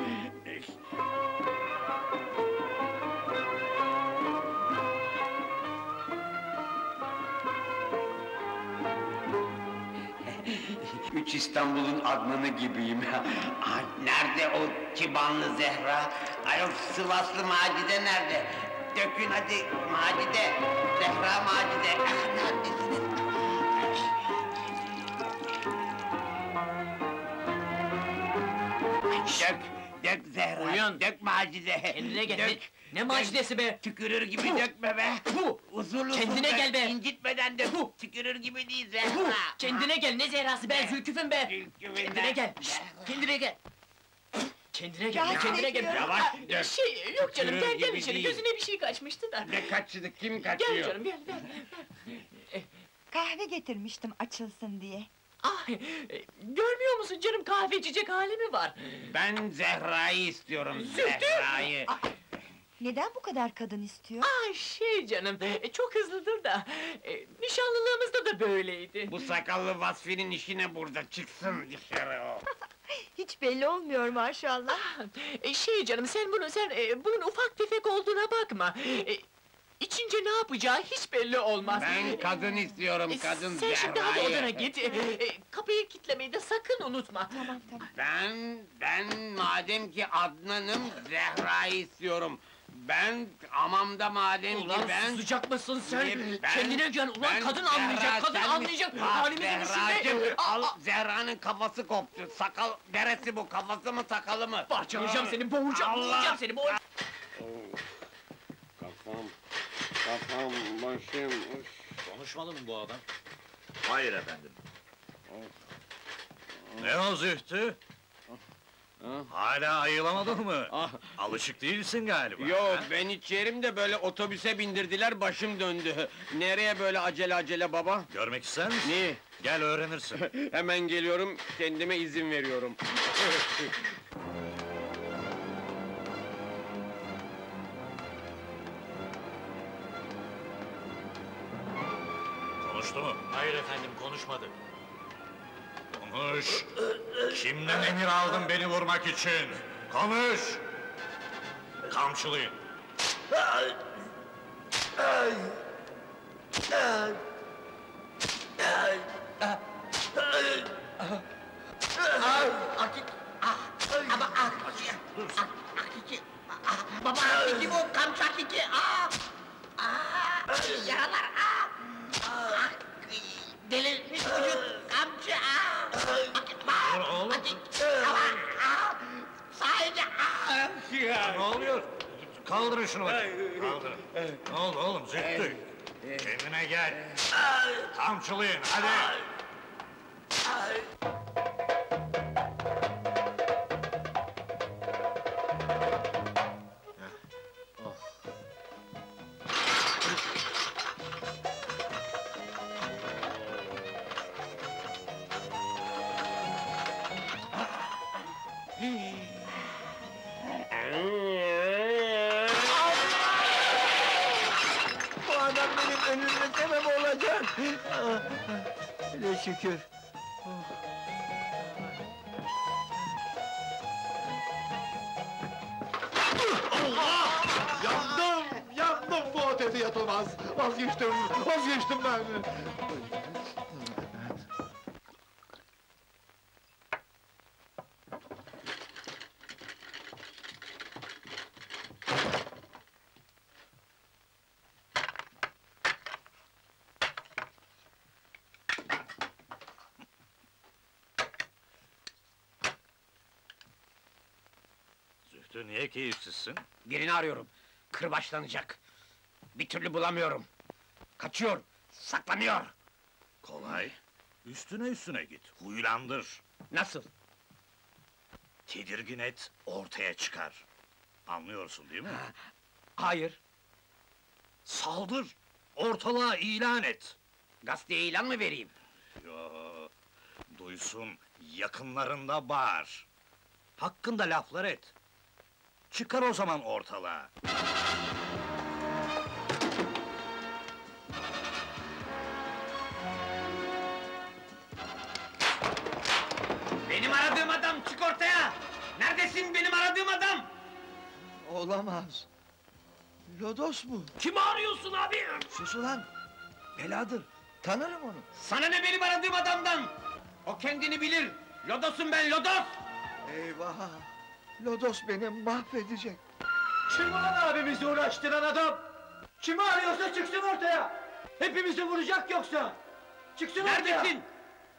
Üç İstanbul'un Adnan'ı gibiyim. Ay, nerede o kibanlı Zehra? Ayol Sivaslı Macide nerede? Dökün hadi Macide, Zehra Macide. Ah, neredesiniz? Dök, dök Zehra, Uyan. dök Macide. Kendine gel. Dök, Ne, macidesi be? Tükürür gibi dökme be! Bu! Usul usul Kendine dök, gel be! incitmeden dök! Tükürür gibi değil Zehra! Bu! Kendine gel, ne zehrası be, zülküfün be! Kendine gel, şşt, kendine gel! Kendine gel, kendine gel! Yavaş Aa, dök. Şey, yok canım, gel gel gibi içeri, değil. gözüne bir şey kaçmıştı da! Ne kaçtı, kim kaçıyor? Gel canım, gel, gel! Kahve getirmiştim açılsın diye. Ah, e, görmüyor musun canım, kahve içecek hali mi var? Ben Zehra'yı istiyorum, Zühtü! Zehra'yı! Neden bu kadar kadın istiyor? Ah şey canım, e, çok hızlıdır da, e, nişanlılığımızda da böyleydi. Bu sakallı Vasfi'nin işi ne burada? Çıksın dışarı o! Hiç belli olmuyor maşallah. E, şey canım, sen bunu, sen e, bunun ufak tefek olduğuna bakma. E, içince ne yapacağı hiç belli olmaz. Ben kadın istiyorum, E, kadın Sen şimdi hadi odana git, kapıyı kilitlemeyi de sakın unutma. Tamam tamam. Ben, ben madem ki Adnan'ım, Zehra'yı istiyorum. Ben hamamda madem Ulan ki ben... susacak mısın sen? Ben- Kendine gel, ulan ben kadın anlayacak, kadın sen anlayacak. Halimizin Zehracığım, içinde... al Zehra'nın kafası koptu. Sakal, neresi bu? Kafası mı, sakalı mı? Parçalayacağım seni, boğacağım, Allah! boğacağım seni, boğacağım. Kafam, kafam, başım... Konuşmalı mı bu adam? Hayır efendim. Ne o Zühtü? Hala ayılamadın mı? Alışık değilsin galiba. Yo, ha? ben içerim de böyle otobüse bindirdiler, başım döndü. Nereye böyle acele acele baba? Görmek ister misin? Niye? Gel öğrenirsin. Hemen geliyorum, kendime izin veriyorum. Konuştu mu? Hayır efendim, konuşmadı. Konuş! Kimden emir aldın beni vurmak için? Konuş! Kamçılayın. Vazgeçtim, vazgeçtim ben! Zühtü niye keyifsizsin? Birini arıyorum. Kırbaçlanacak. Bir türlü bulamıyorum. Kaçıyor, saklanıyor. Kolay. Üstüne üstüne git, huylandır. Nasıl? Tedirgin et, ortaya çıkar. Anlıyorsun değil mi? Hayır. Saldır, ortalığa ilan et. Gazeteye ilan mı vereyim? Yo, duysun, yakınlarında bağır. Hakkında laflar et. Çıkar o zaman ortalığa. Ortaya! Neredesin benim aradığım adam? Olamaz. Lodos mu? Kimi arıyorsun abi? Sus ulan! Beladır, tanırım onu. Sana ne benim aradığım adamdan? O kendini bilir. Lodos'um ben, Lodos! Eyvah! Lodos beni mahvedecek. Kim ulan abimizi uğraştıran adam? Kimi arıyorsa çıksın ortaya! Hepimizi vuracak yoksa! Çıksın ortaya! Neredesin?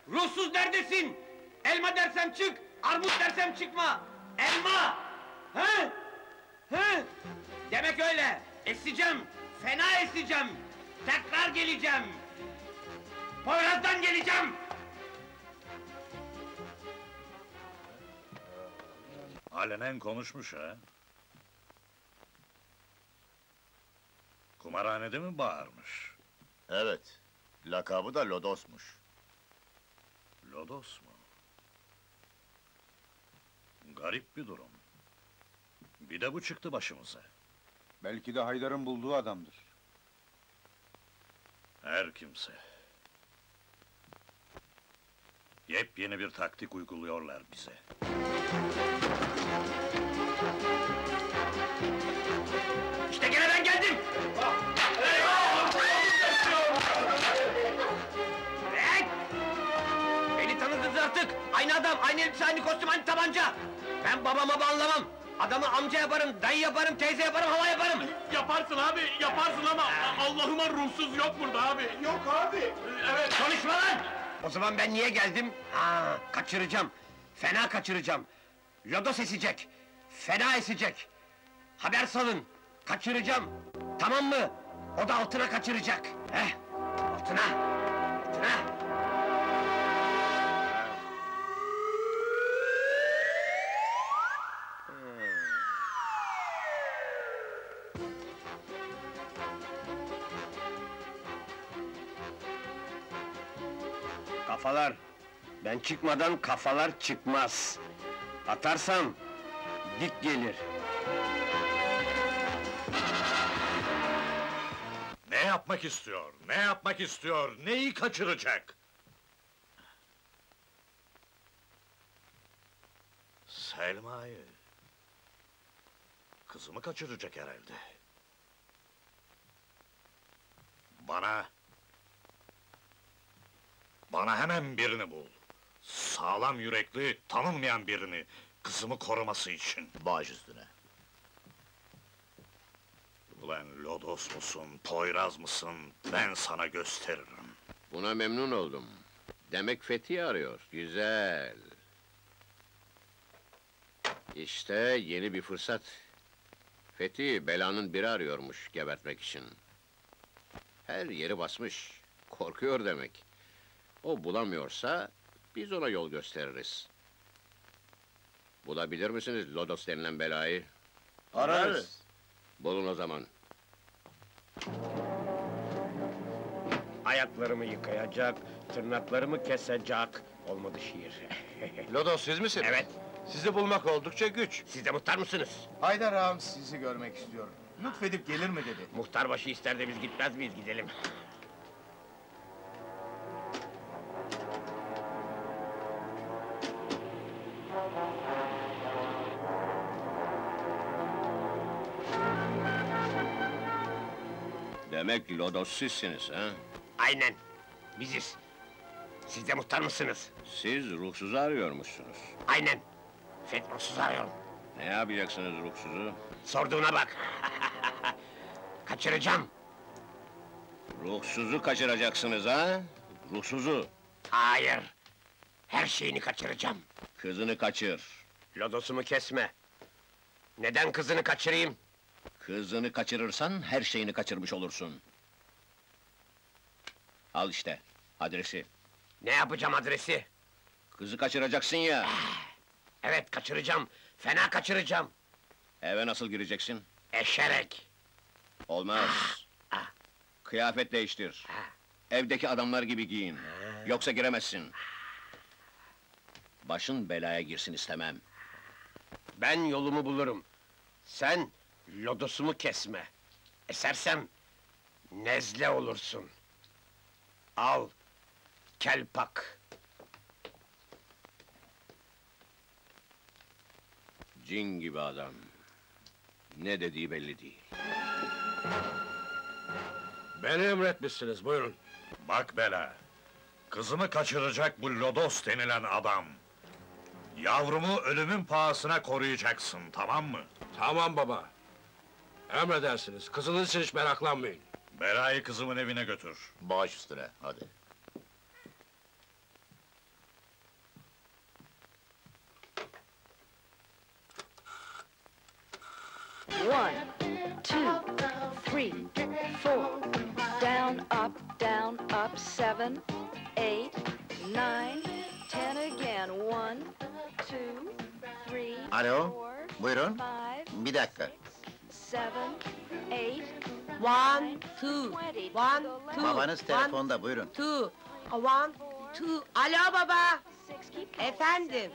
Ruhsuz neredesin? Elma dersem çık, armut dersem çıkma! Elma! He? He? Demek öyle. Eseceğim, fena eseceğim. Tekrar geleceğim. Poyraz'dan geleceğim. Alenen konuşmuş ha. Kumarhanede mi bağırmış? Evet, lakabı da Lodos'muş. Lodos mu? Garip bir durum. Bir de bu çıktı başımıza. Belki de Haydar'ın bulduğu adamdır. Her kimse. Yepyeni bir taktik uyguluyorlar bize. İşte gene ben geldim. Hey! Beni tanıdınız artık. Aynı adam, aynı elbise, aynı kostüm, aynı tabanca. Ben babama anlamam. Adamı amca yaparım, dayı yaparım, teyze yaparım, hala yaparım. Yaparsın abi, yaparsın ama Allah'ıma ruhsuz yok burada abi. Yok abi. Evet. Konuşma lan! O zaman ben niye geldim? Ha, kaçıracağım. Fena kaçıracağım. Lodos esecek. Fena esecek. Haber salın. Kaçıracağım. Tamam mı? O da altına kaçıracak. Heh, altına. Altına. Ben çıkmadan kafalar çıkmaz. Atarsam dik gelir. Ne yapmak istiyor? Ne yapmak istiyor? Neyi kaçıracak? Selma'yı. Kızımı kaçıracak herhalde. Bana... Bana hemen birini bul. Sağlam yürekli, tanınmayan birini. Kızımı koruması için. Baş üstüne. Ulan Lodos musun, Poyraz mısın? Ben sana gösteririm. Buna memnun oldum. Demek Fethi arıyor. Güzel. İşte yeni bir fırsat. Fethi belanın biri arıyormuş gebertmek için. Her yeri basmış. Korkuyor demek. O bulamıyorsa biz ona yol gösteririz. Bulabilir misiniz Lodos denilen belayı? Ararız. Bulun o zaman. Ayaklarımı yıkayacak, tırnaklarımı kesecek. Olmadı şiir. Lodos siz misiniz? Evet. Sizi bulmak oldukça güç. Siz de muhtar mısınız? Haydar ağam sizi görmek istiyor. Lütfedip gelir mi dedi. Muhtar başı ister de biz gitmez miyiz gidelim. Demek lodos sizsiniz ha? Aynen. Biziz. Siz de muhtar mısınız? Siz ruhsuzu arıyormuşsunuz. Aynen. Fethursuz arıyorum. Ne yapacaksınız ruhsuzu? Sorduğuna bak. Kaçıracağım. Ruhsuzu kaçıracaksınız ha? Ruhsuzu. Hayır. Her şeyini kaçıracağım. Kızını kaçır. Lodosumu kesme. Neden kızını kaçırayım? Kızını kaçırırsan her şeyini kaçırmış olursun. Al işte, adresi. Ne yapacağım adresi? Kızı kaçıracaksın ya. Evet kaçıracağım. Fena kaçıracağım. Eve nasıl gireceksin? Eşerek. Olmaz. Kıyafet değiştir. Evdeki adamlar gibi giyin. Yoksa giremezsin. Başın belaya girsin istemem. Ben yolumu bulurum. Sen lodosumu kesme. Esersem nezle olursun. Al. Kelpak. Cin gibi adam. Ne dediği belli değil. Beni emretmişsiniz, buyurun. Bak Bela, kızımı kaçıracak bu Lodos denilen adam. Yavrumu ölümün pahasına koruyacaksın, tamam mı? Tamam baba. Emredersiniz, kızınız için hiç meraklanmayın. Bela'yı kızımın evine götür. Baş üstüne, hadi. One, two, three, four. Down, up, down, up. Seven, eight, nine, ten again. One, two, three, Alo, four, buyurun. five, Bir dakika. seven, eight, One, two, one, two, Babanız one, telefonda, buyurun. two, one, two. Alo baba. Efendim.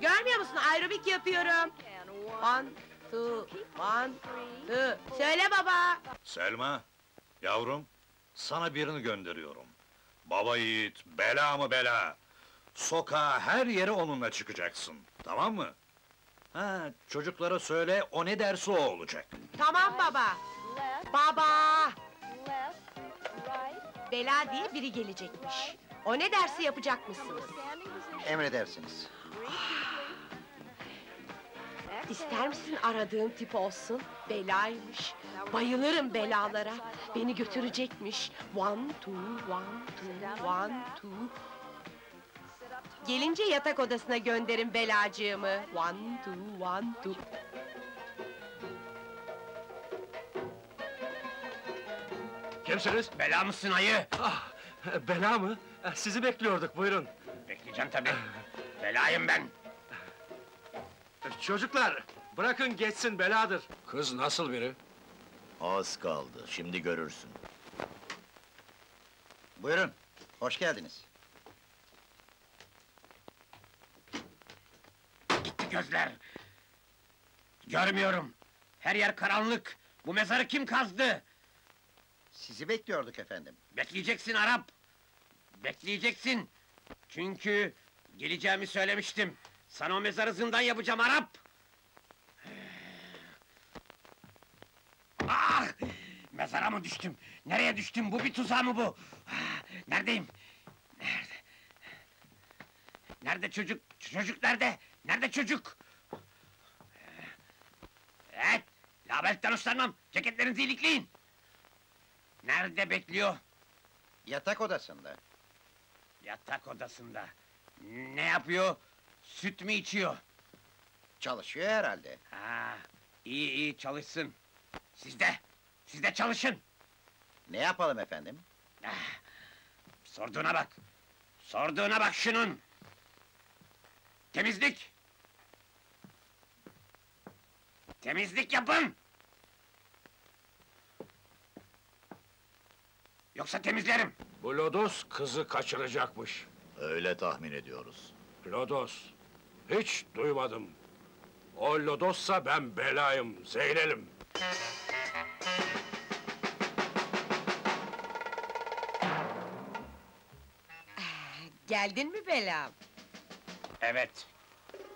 Görmüyor musun? Aerobik yapıyorum. One, two, one, two. Söyle baba. Selma, yavrum, sana birini gönderiyorum. Baba yiğit, bela mı bela? Sokağa her yere onunla çıkacaksın, tamam mı? Ha, çocuklara söyle, o ne derse o olacak. Tamam baba. Baba. Bela diye biri gelecekmiş. O ne dersi yapacak mısınız? Emredersiniz. İster misin aradığım tip olsun? Belaymış. Bayılırım belalara. Beni götürecekmiş. One, two, one, two, one, two. Gelince yatak odasına gönderin belacığımı. One, two, one, two. Kimsiniz? Bela mısın ayı? Ah, bela mı? Sizi bekliyorduk, buyurun. Bekleyeceğim tabii. Belayım ben. Çocuklar, bırakın geçsin, beladır. Kız nasıl biri? Az kaldı, şimdi görürsün. Buyurun, hoş geldiniz. Gitti gözler. Görmüyorum. Her yer karanlık. Bu mezarı kim kazdı? Sizi bekliyorduk efendim. Bekleyeceksin Arap. Bekleyeceksin. Çünkü geleceğimi söylemiştim. Sana o mezarı zindan yapacağım Arap. Ah! Mezara mı düştüm? Nereye düştüm? Bu bir tuzak mı bu? Ah, Neredeyim? Nerede? Nerede çocuk? Çocuk nerede? Nerede çocuk? Evet, labelikten hoşlanmam. Ceketlerinizi ilikleyin. Nerede bekliyor? Yatak odasında. Yatak odasında. Ne yapıyor? Süt mü içiyor? Çalışıyor herhalde. Ha, iyi iyi çalışsın. Siz de, siz de çalışın. Ne yapalım efendim? Sorduğuna bak. Sorduğuna bak şunun. Temizlik. Temizlik yapın. Yoksa temizlerim. Bu Lodos kızı kaçıracakmış. Öyle tahmin ediyoruz. Lodos. Hiç duymadım. O Lodos'sa ben belayım, Zeynelim. Geldin mi belam? Evet.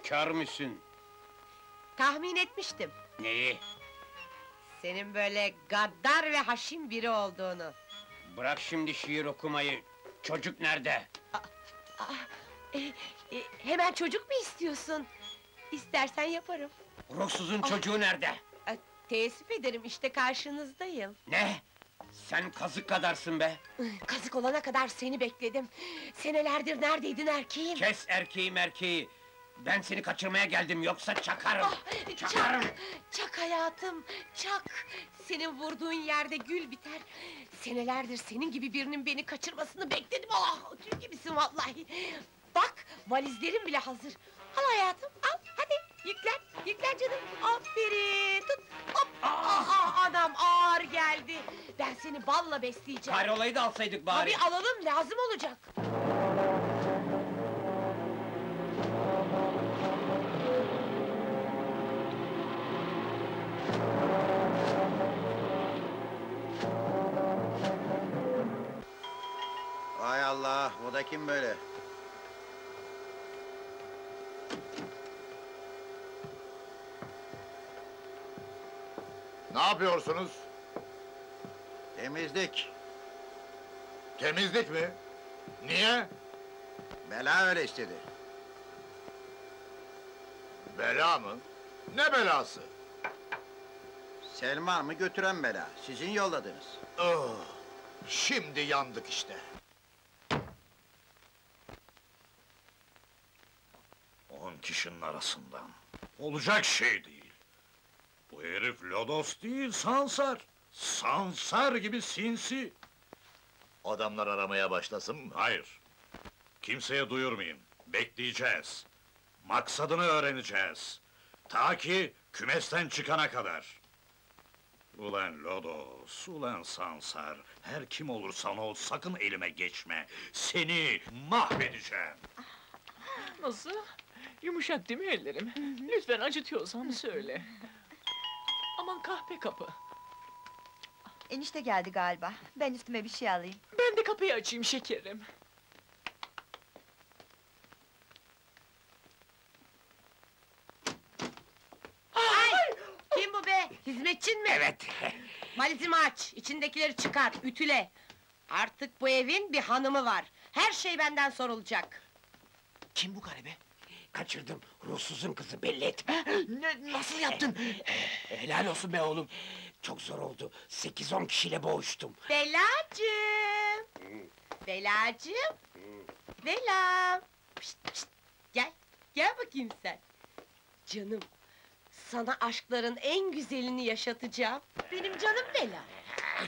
Kör müsün? Tahmin etmiştim. Neyi? Senin böyle gaddar ve haşin biri olduğunu. Bırak şimdi şiir okumayı. Çocuk nerede? E, e, hemen çocuk mu istiyorsun? İstersen yaparım. Ruhsuzun Ah. çocuğu nerede? E, teessüf ederim, işte karşınızdayım. Ne? Sen kazık kadarsın be! Kazık olana kadar seni bekledim. Senelerdir neredeydin erkeğim? Kes erkeği merkeği! Ben seni kaçırmaya geldim, yoksa çakarım! Ah, çakarım! Çak, çak hayatım, çak! Senin vurduğun yerde gül biter. Senelerdir senin gibi birinin beni kaçırmasını bekledim. Ah, tül gibisin vallahi. Bak, valizlerim bile hazır. Al hayatım, al, hadi yüklen, yüklen canım. Aferin, tut, hop! Aa, adam ağır geldi. Ben seni balla besleyeceğim. Hayrolayı da alsaydık bari! Tabii alalım, lazım olacak. Allah, bu da kim böyle? Ne yapıyorsunuz? Temizlik. Temizlik mi? Niye? Bela öyle istedi. Bela mı? Ne belası? Selman mı götüren bela, sizin yolladınız. Oh, şimdi yandık işte. On kişinin arasından. Olacak şey değil. Bu herif Lodos değil, Sansar. Sansar gibi sinsi. Adamlar aramaya başlasın mı? Hayır. Kimseye duyurmayın. Bekleyeceğiz. Maksadını öğreneceğiz. Ta ki kümesten çıkana kadar. Ulan Lodos, ulan Sansar, her kim olursan ol sakın elime geçme. Seni mahvedeceğim. Nasıl? Yumuşak değil mi ellerim? Lütfen acıtıyorsam söyle. Aman kahpe kapı. Enişte geldi galiba. Ben üstüme bir şey alayım. Ben de kapıyı açayım şekerim. Ay! Kim bu be? Hizmetçin mi? Evet! Valizimi aç, içindekileri çıkar, ütüle. Artık bu evin bir hanımı var. Her şey benden sorulacak. Kim bu garibe? Kaçırdım, ruhsuzun kızı belli etme! Ne, nasıl yaptın? Helal olsun be oğlum! Çok zor oldu, sekiz on kişiyle boğuştum. Belacığım! Belacığım! Bela! Pişt, pişt, Gel, gel bakayım sen. Canım, sana aşkların en güzelini yaşatacağım. Benim canım Bela.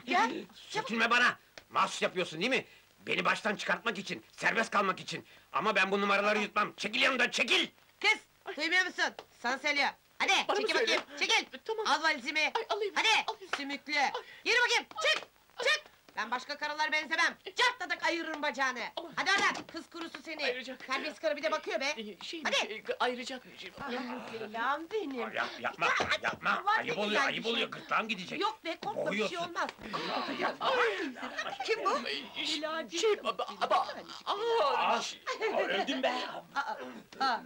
Gel, Sürtünme bana! Mahsus yapıyorsun değil mi? Beni baştan çıkartmak için, serbest kalmak için. Ama ben bu numaraları yutmam. Çekil yanımdan, çekil! Kız, duymuyor musun? Sana söylüyor. Hadi, Bana çekil bakayım, çekil! Al valizimi. alayım. Hadi, sümüklü. Yürü bakayım, çık, çık! Ben başka karılara benzemem. Çatladık ayırırım bacağını. Hadi oradan, kız kurusu seni. Ayıracak. Terbiyesiz karı bir de bakıyor be. Şey, Hadi. şey, ayıracak bir şey. Selam benim. Yap, yapma, yapma! Var Ayıp ne oluyor, güzel ayıp bir şey. oluyor, gırtlağım gidecek. Yok be, korkma bir şey Boğuyorsun. olmaz. Kim bu? Şey, baba, baba, Aa, öldüm be! Aa,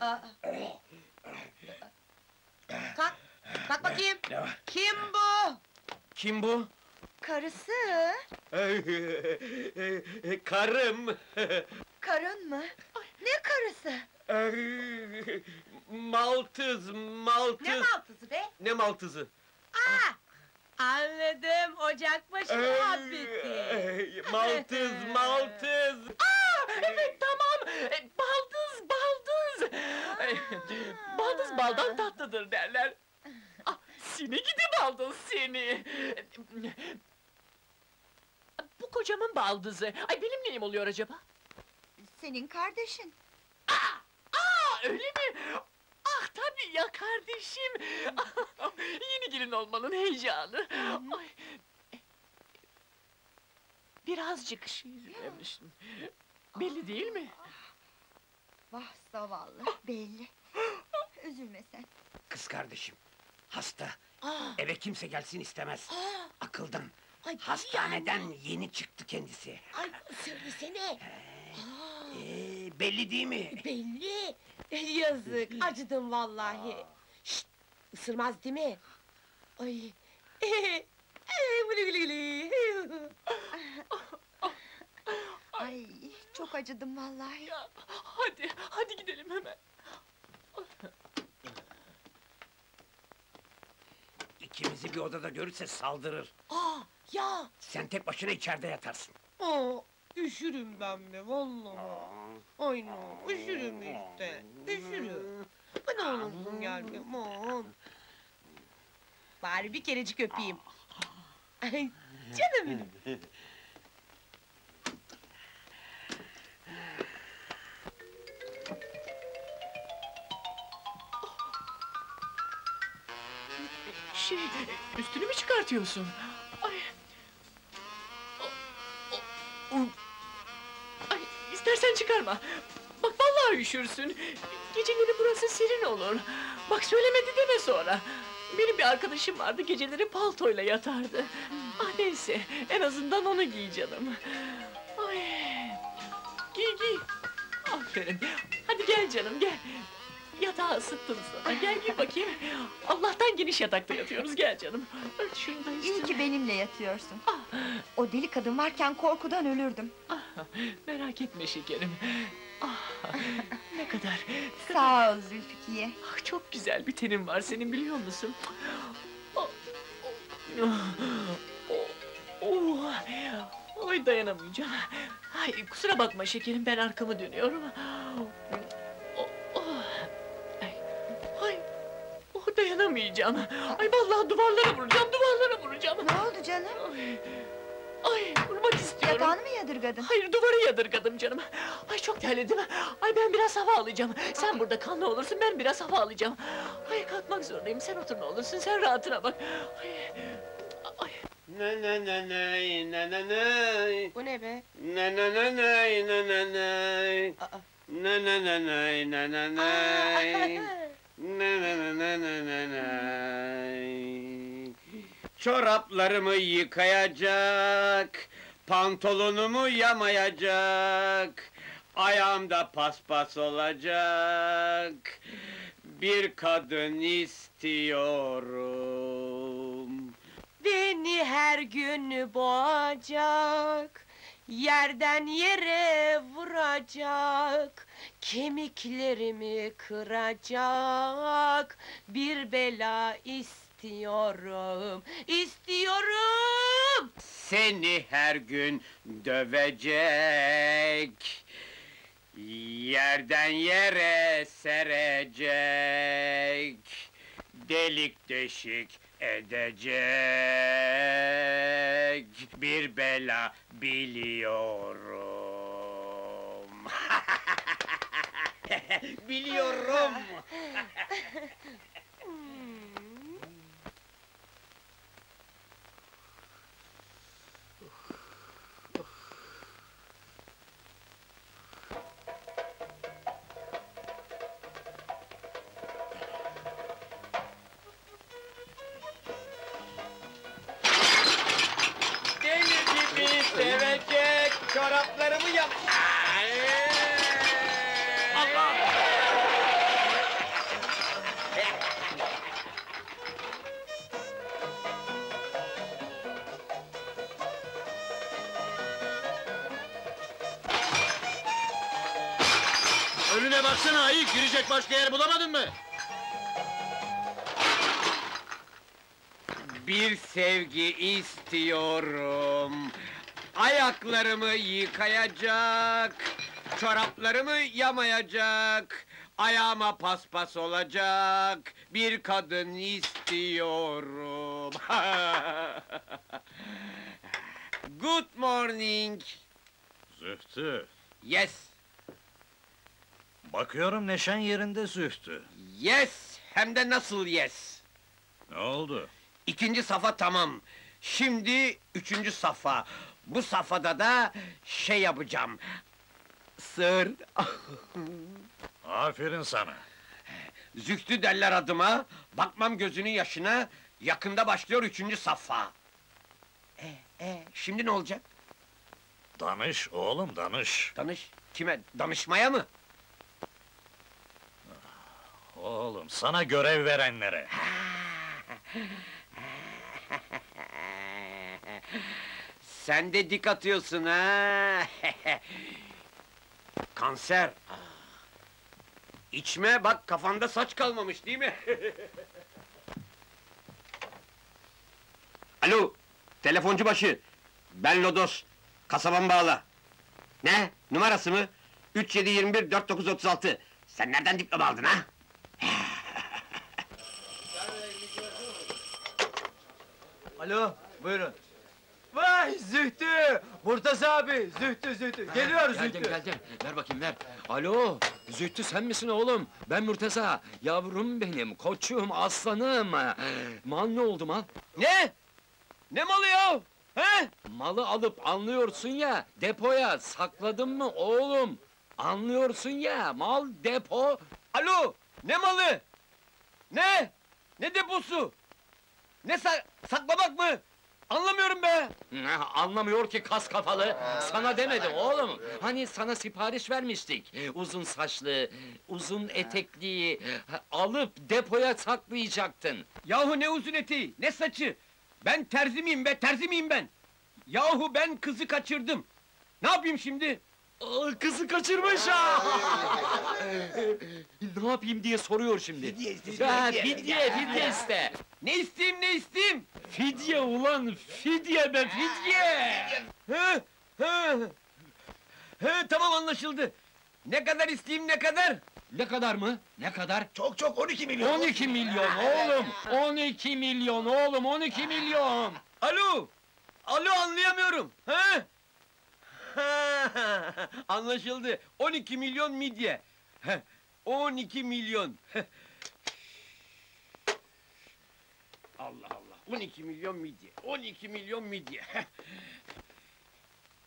aa. Kalk, kalk bakayım. Ne var? Kim bu? Kim bu? Karısı. Karım! Karın mı? Ne karısı? maltız, maltız! Ne maltısı be? Ne maltızı? Aa, anladım, ocakbaşı muhabbeti. maltız, maltız! Aa, evet tamam. E, Baldız, baldız. Ay, Baldız baldan tatlıdır derler. Ah, seni gidi baldız seni. Kocamın baldızı. Ay benim neyim oluyor acaba? Senin kardeşin. Aa öyle mi? Ah tabii ya kardeşim. Yeni gelin olmanın heyecanı. Ay. Birazcık yüzlemiştim. Belli değil mi? Vah zavallı, belli. Üzülme sen. Kız kardeşim, hasta. Aa, Eve kimse gelsin istemez. aa, Akıldan. Ay, Hastaneden yeni çıktı kendisi. Ay, söylesene. Ee, belli değil mi? Belli. Yazık, acıdım vallahi. Şşt, ısırmaz değil mi? Ay, güle. Ay çok acıdım vallahi. Hadi, hadi gidelim hemen. İkimizi bir odada görürse saldırır. Aa, ya! Sen tek başına içeride yatarsın. Aa, üşürüm ben be vallahi. Ay no, üşürüm işte. Üşürüm. Ne olursun gel be, aman. Bari bir kerecik öpeyim. Ay, canım benim. Şey, üstünü mü çıkartıyorsun? İstersen çıkarma. Bak vallahi üşürsün. Geceleri burası serin olur. Bak söylemedi deme sonra. Benim bir arkadaşım vardı, geceleri paltoyla yatardı. Ah neyse, en azından onu giy canım. Ay. Giy giy. Aferin. Hadi gel canım gel. Yatağı ısıttım sana. Gel giy bakayım. Allah'tan geniş yatakta yatıyoruz. Gel canım. Ört şunu da İyi ki benimle yatıyorsun. O deli kadın varken korkudan ölürdüm. Merak etme şekerim. Ah, ne kadar... Sağ ol Zülfikiye. Ah, çok güzel bir tenin var senin biliyor musun? Ah, oh, oh, Ay dayanamayacağım. Ay kusura bakma şekerim ben arkamı dönüyorum. Dayanamayacağım. Ay vallahi duvarlara vuracağım, duvarlara vuracağım. Ne oldu canım? Ay, ay vurmak istiyorum. Yatağını mı yadırgadın? Hayır duvarı yadırgadım canım. Ay çok terledim. Ay ben biraz hava alacağım. Sen burada kal ne olursun ben biraz hava alacağım. Ay kalkmak zorundayım. Sen otur ne olursun. Sen rahatına bak. Ay. Ne ne ne ne ne ne ne. Bu ne be? Ne ne ne ne ne ne ne. Ne ne ne ne ne ne ne. Ne ne ne ne ne ne ne. Çoraplarımı yıkayacak, pantolonumu yamayacak, ayağımda paspas olacak. Bir kadın istiyorum. Beni her gün boğacak, yerden yere vuracak, kemiklerimi kıracak, bir bela istiyorum, istiyorum! Seni her gün dövecek, yerden yere serecek, delik deşik edecek, bir bela biliyorum. biliyorum. istiyorum. Ayaklarımı yıkayacak, çoraplarımı yamayacak, ayağıma paspas olacak, bir kadın istiyorum. Good morning. Zühtü, Yes, bakıyorum neşen yerinde Zühtü. yes, hem de nasıl yes? Ne oldu? İkinci safa tamam. Şimdi üçüncü safa. Bu safhada da şey yapacağım. Sır. Aferin sana. Zühtü derler adıma. Bakmam gözünün yaşına. Yakında başlıyor üçüncü safha. E, e, şimdi ne olacak? Danış oğlum danış. Danış. Kime? Danışmaya mı? Oğlum sana görev verenlere. Sen de dik atıyorsun ha. Kanser. İçme bak kafanda saç kalmamış değil mi? Alo, telefoncu başı. Ben Lodos. Kasabam bağla. Ne? Numarası mı? 3721 4936. Sen nereden diploma aldın ha? Alo, buyurun. Vay Zühtü! Murtaza abi, Zühtü, Zühtü. Geliyor Geldim Zühtü. geldim. Ver bakayım ver. Alo, Zühtü sen misin oğlum? Ben Murtaza. Yavrum benim, koçum, aslanım. Mal ne oldu mal? Ne? Ne malı ya? He? Malı alıp anlıyorsun ya, depoya sakladın mı oğlum? Anlıyorsun ya, mal depo. Alo, ne malı? Ne? Ne deposu? Ne sa saklamak mı? Anlamıyorum be! Ha, Anlamıyor ki kas kafalı. Sana demedim oğlum. Hani sana sipariş vermiştik. Uzun saçlı, uzun etekli, ha, alıp depoya saklayacaktın. Yahu ne uzun eti, ne saçı! Ben terzi miyim be, terzi miyim ben? Yahu ben kızı kaçırdım. Ne yapayım şimdi? Aa, Kızı kaçırmış ha! ne yapayım diye soruyor şimdi. Fidye iste, Ha, fidye. fidye, fidye iste. Ne isteyeyim, ne isteyeyim? Fidye ulan, fidye be fidye! He, he. He, tamam anlaşıldı. Ne kadar isteyeyim, ne kadar? Ne kadar mı? Ne kadar? Çok çok 12 milyon. 12 milyon oğlum! 12 milyon oğlum, 12 milyon! Alo! Alo anlayamıyorum. He? Anlaşıldı. 12 milyon midye. Heh, 12 milyon. Allah Allah. 12 milyon midye. 12 milyon midye.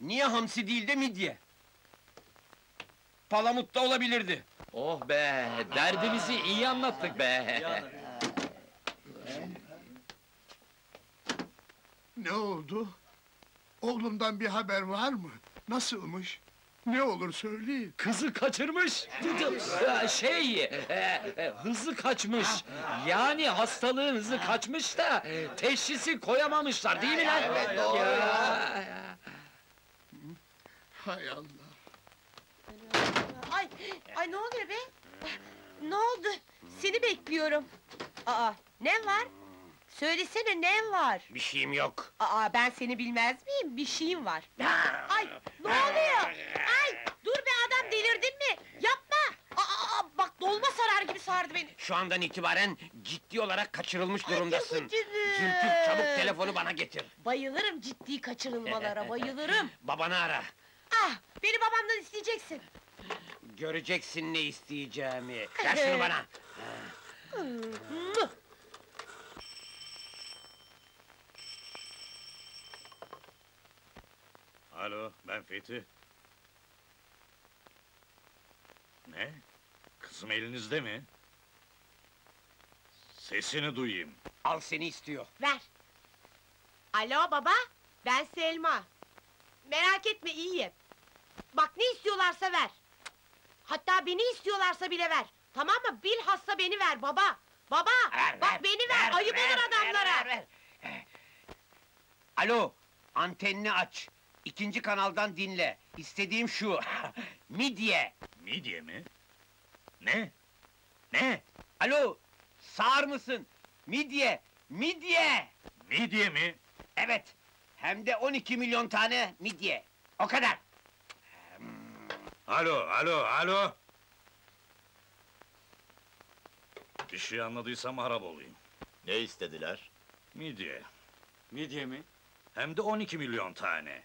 Niye hamsi değil de midye? Palamut da olabilirdi. Oh be, derdimizi iyi anlattık be! Ne oldu? Oğlumdan bir haber var mı? Nasılmış? Ne olur söyleyin. Kızı kaçırmış! Ee, şey, e, e, hızlı kaçmış! Yani hastalığın hızı kaçmış da, teşhisi koyamamışlar değil mi lan? Ya. Hay Allah. Ay, ay ne oluyor be? Ne oldu? Seni bekliyorum. Aa, ne var? Söylesene ne var? Bir şeyim yok. Aa, ben seni bilmez miyim? Bir şeyim var. Ay, ne oluyor? Ay, dur be adam delirdin mi? Yapma! Aa, aa, bak dolma sarar gibi sardı beni. Şu andan itibaren ciddi olarak kaçırılmış durumdasın. üzüldüm. Zülfü çabuk telefonu bana getir. Bayılırım ciddi kaçırılmalara, bayılırım. Babanı ara. Ah, beni babamdan isteyeceksin. Göreceksin ne isteyeceğimi. Ver şunu bana. Alo, ben Fethi. Ne? Kızım elinizde mi? Sesini duyayım. Al seni istiyor. Ver. Alo baba, ben Selma. Merak etme iyiyim. Bak ne istiyorlarsa ver. Hatta beni istiyorlarsa bile ver. Tamam mı? Bilhassa beni ver baba. Baba, bak beni ver, ayıp olur adamlara. Alo, antenini aç. İkinci kanaldan dinle. İstediğim şu. Midye. Midye mi? Ne? Ne? Alo, sağır mısın? Midye, midye. Midye mi? Evet. Hem de 12 milyon tane midye. O kadar. Alo, alo, alo! Bir şey anladıysam harap olayım. Ne istediler? Midye. Midye mi? Hem de 12 milyon tane.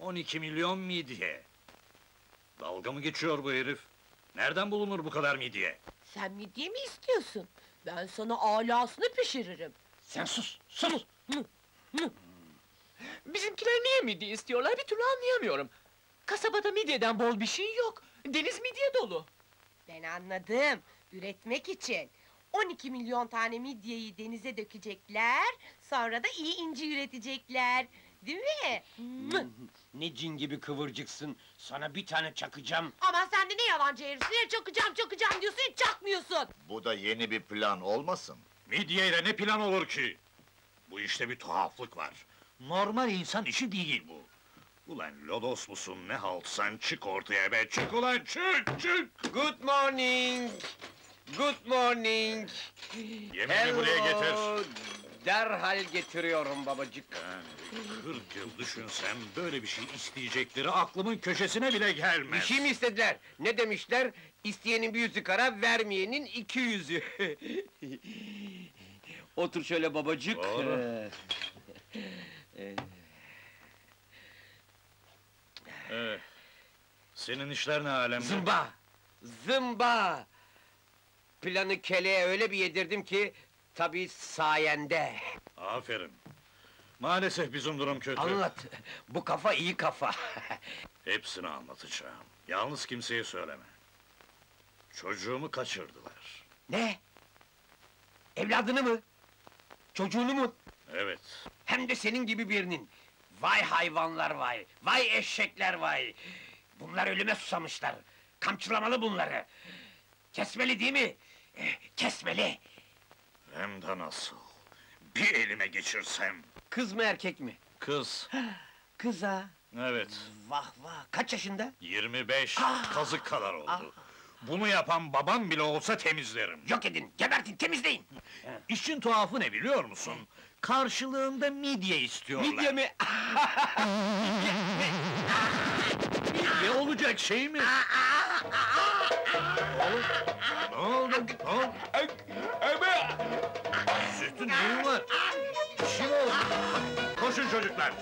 12 milyon midye. Dalga mı geçiyor bu herif? Nereden bulunur bu kadar midye? Sen midye mi istiyorsun? Ben sana alasını pişiririm. Sen sus, sus! Bizimkiler niye midye istiyorlar bir türlü anlayamıyorum. Kasabada midyeden bol bir şey yok. Deniz midye dolu. Ben anladım. Üretmek için. 12 milyon tane midyeyi denize dökecekler, sonra da iyi inci üretecekler. Değil mi? Ne cin gibi kıvırcıksın. Sana bir tane çakacağım. Ama sen de ne yalancı herifsin, ne çakacağım çakacağım diyorsun, hiç çakmıyorsun! Bu da yeni bir plan olmasın? Midyeyle ne plan olur ki? Bu işte bir tuhaflık var. Normal insan işi değil bu. Ulan lodos musun ne haltsan çık ortaya be çık ulan çık çık! Good morning! Good morning! Yemeğini buraya getir. Derhal getiriyorum babacık. Ben 40 yıl düşünsem böyle bir şey isteyecekleri aklımın köşesine bile gelmez. Bir şey mi istediler? Ne demişler? İsteyenin bir yüzü kara, vermeyenin iki yüzü. Otur şöyle babacık. Doğru. Ee, Ee, senin işler ne alemde? Zımba! Zımba! Planı keleğe öyle bir yedirdim ki... ...tabii sayende. Aferin. Maalesef bizim durum kötü. Anlat! Bu kafa iyi kafa. Hepsini anlatacağım. Yalnız kimseye söyleme. Çocuğumu kaçırdılar. ne? Evladını mı? Çocuğunu mu? Evet. Hem de senin gibi birinin. Vay hayvanlar vay! Vay eşekler vay! Bunlar ölüme susamışlar. Kamçılamalı bunları. Kesmeli değil mi? Eh, Kesmeli! Hem de nasıl. Bir elime geçirsem. Kız mı erkek mi? Kız. Kız ha! Evet. Vah vah! Kaç yaşında? 25. Ah! Kazık kadar oldu. Bunu yapan babam bile olsa temizlerim. Yok edin, gebertin, temizleyin! İşin tuhafı ne biliyor musun? Karşılığında midye istiyorlar. Midye mi? Midye olacak şey mi? Oğlum, ne oldu? Ne oldu? Zühtü neyin var? Bir şey mi oldu? Koşun çocuklar!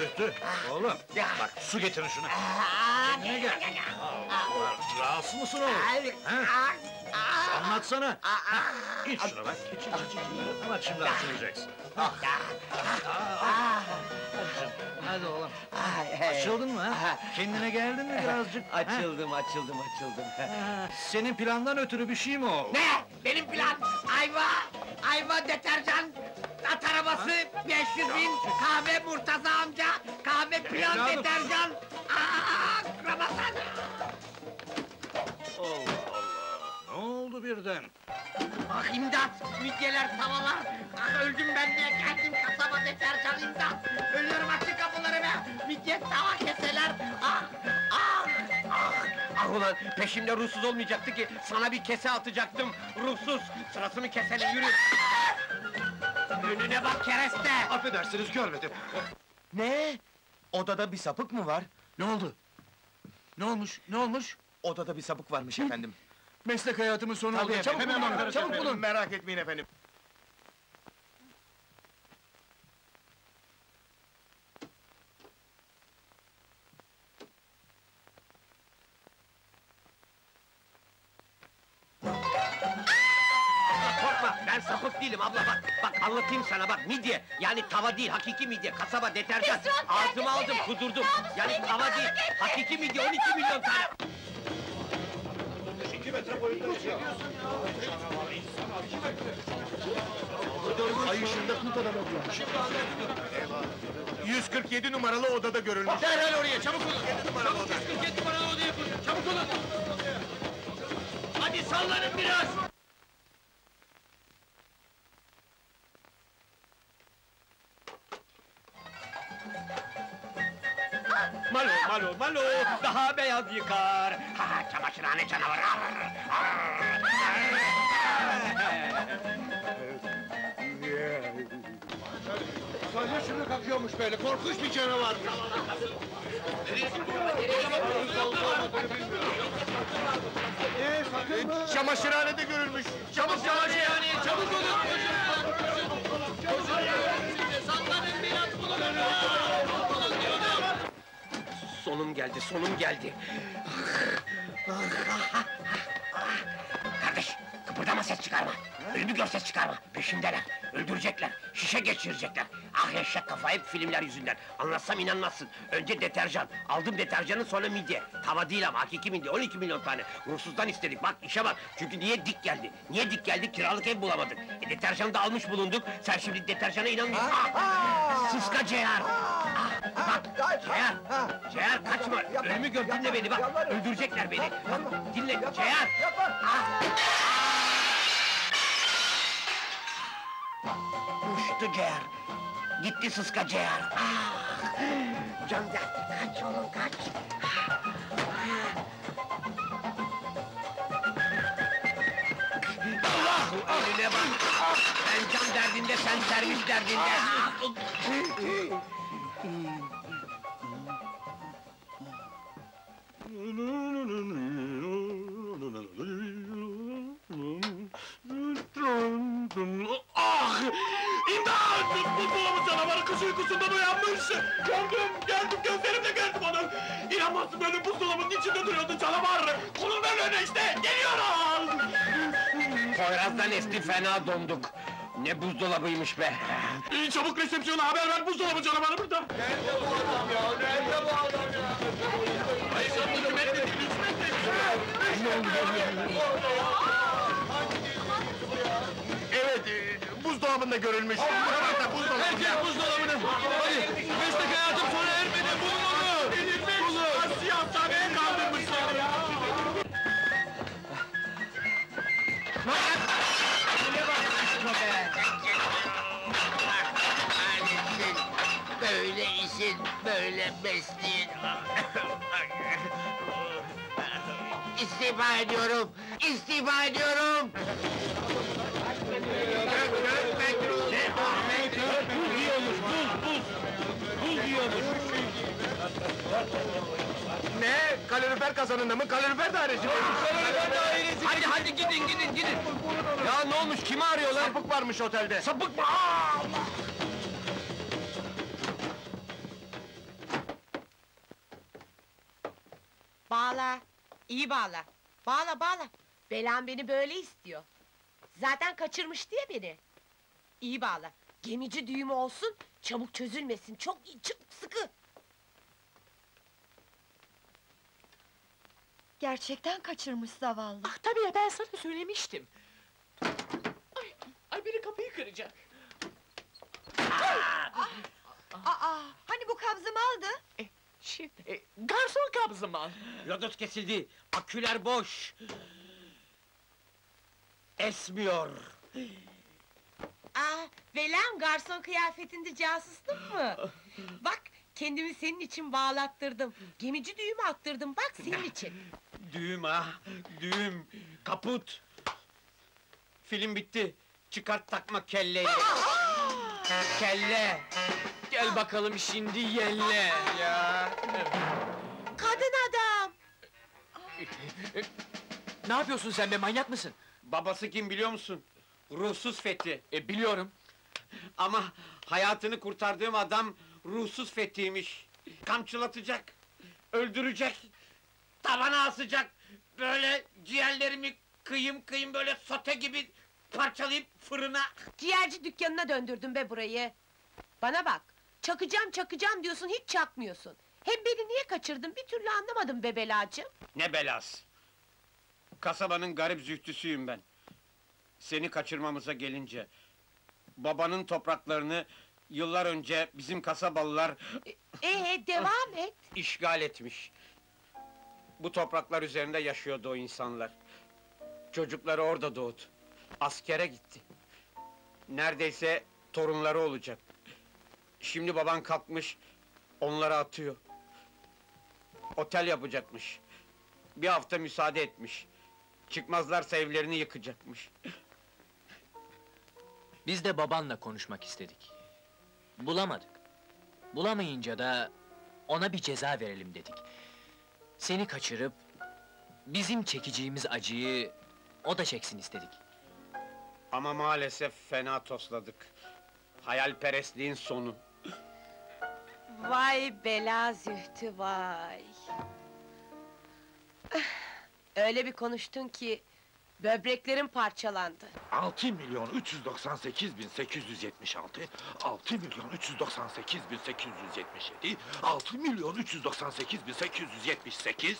Zühtü, oğlum, bak su getirin şuna. Kendine gel. Aa, Rahatsız mısın oğlum? Ha? Anlatsana. İç şuna bak, iç, iç, iç. Ama şimdi açılacaksın. Hadi oğlum. Açıldın mı ha? Kendine geldin mi birazcık? ha? Açıldım, açıldım, açıldım. Ha, Senin plandan ötürü bir şey mi oldu? ne? Benim plan! Ayva! Ayva deterjan! At arabası 500 bin! Kahve Murtaza amca! Kahve Evladım. deterjan! Aa, Ramazan! Allah Allah! Ne oldu birden? Ah imdat! Midyeler, tavalar! Ah öldüm ben de geldim kasaba deterjan imdat! Ölüyorum açın kapıları be! Midye, tava keseler! Ah! Ah! Ah! Ah ulan peşimde ruhsuz olmayacaktı ki sana bir kese atacaktım! Ruhsuz! Sırasını keselim yürü! Önüne bak kereste! Affedersiniz görmedim. Ne? Odada bir sapık mı var? Ne oldu? Ne olmuş? Ne olmuş? Odada bir sapık varmış efendim. Meslek hayatımın sonu Tabii oldu. efendim. Çabuk Hemen bulun, çabuk bulun. Merak etmeyin efendim. Ben sapık değilim abla bak! Bak anlatayım sana bak, midye! Yani tava değil, hakiki midye, kasaba, deterjan! Ağzıma aldım, kudurdum! Yani tava değil, hakiki midye, 12 milyon tane! Ay ışığında kurt adam oluyor. 147 numaralı odada görülmüş. Derhal oraya çabuk olun. 147 numaralı oda. 147 numaralı odaya koşun, çabuk olun! Hadi sallanın biraz! Beyaz yıkar! Ha, çamaşırhane canavarı! Sadece şunu kakıyormuş böyle. Korkunç bir canavar. Ee, sakın mı? Çamaşırhanede görülmüş. Çabuk çamaşırhaneye çabuk olun. Sallanın Sonum geldi, sonum geldi! Kardeş, kıpırdama ses çıkarma! Ölümü gör ses çıkarma! Peşimdeler, öldürecekler, şişe geçirecekler! Ah eşek kafa, hep filmler yüzünden! Anlatsam inanmazsın! Önce deterjan, aldım deterjanı sonra midye! Tava değil ama hakiki midye, 12 milyon tane! Ruhsuzdan istedik, bak işe bak! Çünkü niye dik geldi? Niye dik geldi? Kiralık ev bulamadık! E, deterjanı da almış bulunduk, sen şimdi deterjana inanmıyorsun! Ah! Sıska Ceyhan! Ah, bak, Ceyhan! Ceyhan kaçma! Ölümü gör, dinle beni bak! Öldürecekler beni! Bak, dinle, Ceyhan! Ah! Koptu ciğer. Gitti sıska ciğer. Ah! Can derdi, kaç oğlum kaç. Allah! Eline bak! Ben can derdinde, sen servis derdinde. Ah! İmdat! Buzdolabı canavarı kış uykusundan uyanmış! Gördüm, geldim, gözlerimle gördüm onu! İnanmazsın böyle buzdolabının içinde duruyordu canavar! Kolundan öne işte, geliyorum! Poyraz'dan esti fena donduk. Ne buzdolabıymış be! Ee, Çabuk resepsiyona haber ver, buzdolabı canavarı burada! Nerede bu adam ya, nerede bu adam ya? Hayır, sen hükümet mi, hükümet Evet, e, buzdolabında görülmüş. Burada buzdolabında. Herkes buzdolabını! Hadi, meslek hayatım sona ermedi, bulun onu! Bulun! Asiye hastaneye kaldırmışlar ya! Böyle işin, böyle mesleğin. İstifa ediyorum, istifa ediyorum! Ne? Kalorifer kazanında mı? Kalorifer dairesi mi? Kalorifer dairesi. Hadi hadi gidin gidin gidin! Ya ne olmuş? Kimi arıyorlar? Sapık varmış otelde. Sapık mı? Aa, Allah! Bağla, iyi bağla. Bağla, bağla. Belam beni böyle istiyor. Zaten kaçırmıştı ya beni. İyi bağla. Gemici düğümü olsun, çabuk çözülmesin. Çok iyi, çok sıkı. Gerçekten kaçırmış zavallı. Ah tabii ya ben sana söylemiştim. Ay, ay biri kapıyı kıracak. Aa, hani bu kabzımı aldı? Şimdi, e, garson kabzımı al. Lodos kesildi, aküler boş. Esmiyor. Aa, Velam garson kıyafetinde casusluk mu? Bak, kendimi senin için bağlattırdım. Gemici düğümü attırdım, bak senin için. Düğüm ha, düğüm, kaput. Film bitti, çıkart takma kelleyi. Kelle! Gel bakalım şimdi yelle. Ya! Kadın adam! Ne yapıyorsun sen be manyak mısın? Babası kim biliyor musun? Ruhsuz Fethi. E biliyorum. Ama hayatını kurtardığım adam ruhsuz Fethi'ymiş. Kamçılatacak, öldürecek, tavana asacak. Böyle ciğerlerimi kıyım kıyım böyle sote gibi parçalayıp fırına... Ciğerci dükkanına döndürdün be burayı. Bana bak, çakacağım çakacağım diyorsun, hiç çakmıyorsun. Hem beni niye kaçırdın bir türlü anlamadım be belacığım. Ne belası! Kasabanın garip zühtüsüyüm ben. Seni kaçırmamıza gelince... ...babanın topraklarını yıllar önce bizim kasabalılar Ee, devam et. işgal etmiş. Bu topraklar üzerinde yaşıyordu o insanlar. Çocukları orada doğdu. Askere gitti. Neredeyse torunları olacak. Şimdi baban kalkmış, onları atıyor. Otel yapacakmış. Bir hafta müsaade etmiş. Çıkmazlarsa evlerini yıkacakmış. Biz de babanla konuşmak istedik. Bulamadık. Bulamayınca da ona bir ceza verelim dedik. Seni kaçırıp bizim çekeceğimiz acıyı o da çeksin istedik. Ama maalesef fena tosladık. Hayalperestliğin sonu. Vay bela zühtü vay. Ah, Öyle bir konuştun ki böbreklerim parçalandı. 6 milyon 398 bin 876, 6 milyon 398 bin 877, 6 milyon 398 bin 878.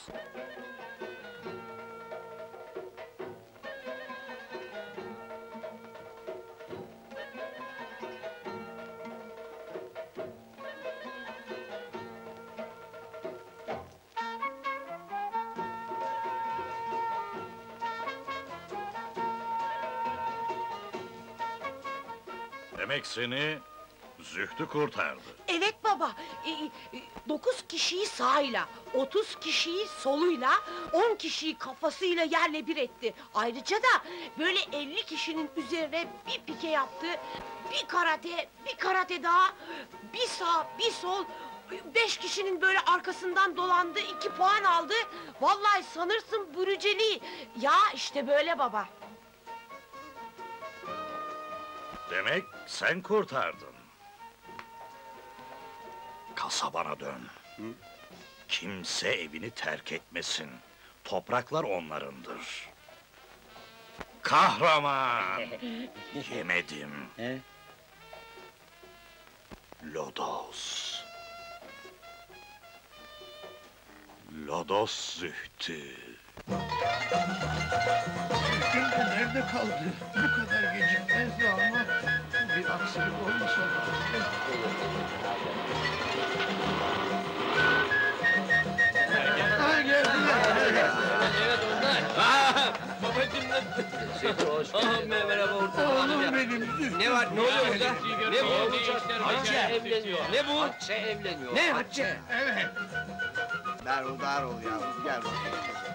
seni Zühtü kurtardı. Evet baba, e, e, dokuz kişiyi sağıyla, otuz kişiyi soluyla, on kişiyi kafasıyla yerle bir etti. Ayrıca da böyle elli kişinin üzerine bir pike yaptı, bir karate, bir karate daha, bir sağ, bir sol, beş kişinin böyle arkasından dolandı, iki puan aldı. Vallahi sanırsın bürüceli. Ya işte böyle baba. Demek sen kurtardın. Kasabana dön. Kimse evini terk etmesin. Topraklar onlarındır. Kahraman! Yemedim. Lodos. Lodos zühtü. Gün de nerede kaldı? Bu kadar gecikmezdi ama bir aksilik Ha geldiler. Evet onlar. Aa, babacım nasıl? Hoş merhaba ortak Oğlum benim. Ne var? Ne oluyor burada? Ne bu? Hatice evleniyor. Ne bu? Hatice evleniyor. Ne Hatice? Evet. Dar ol dar ol ya. Gel bakalım.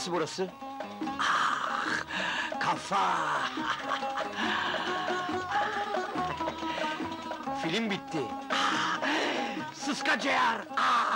Neresi burası? Ah, kafa! Film bitti. Ah, Sıska ciğer! Ah!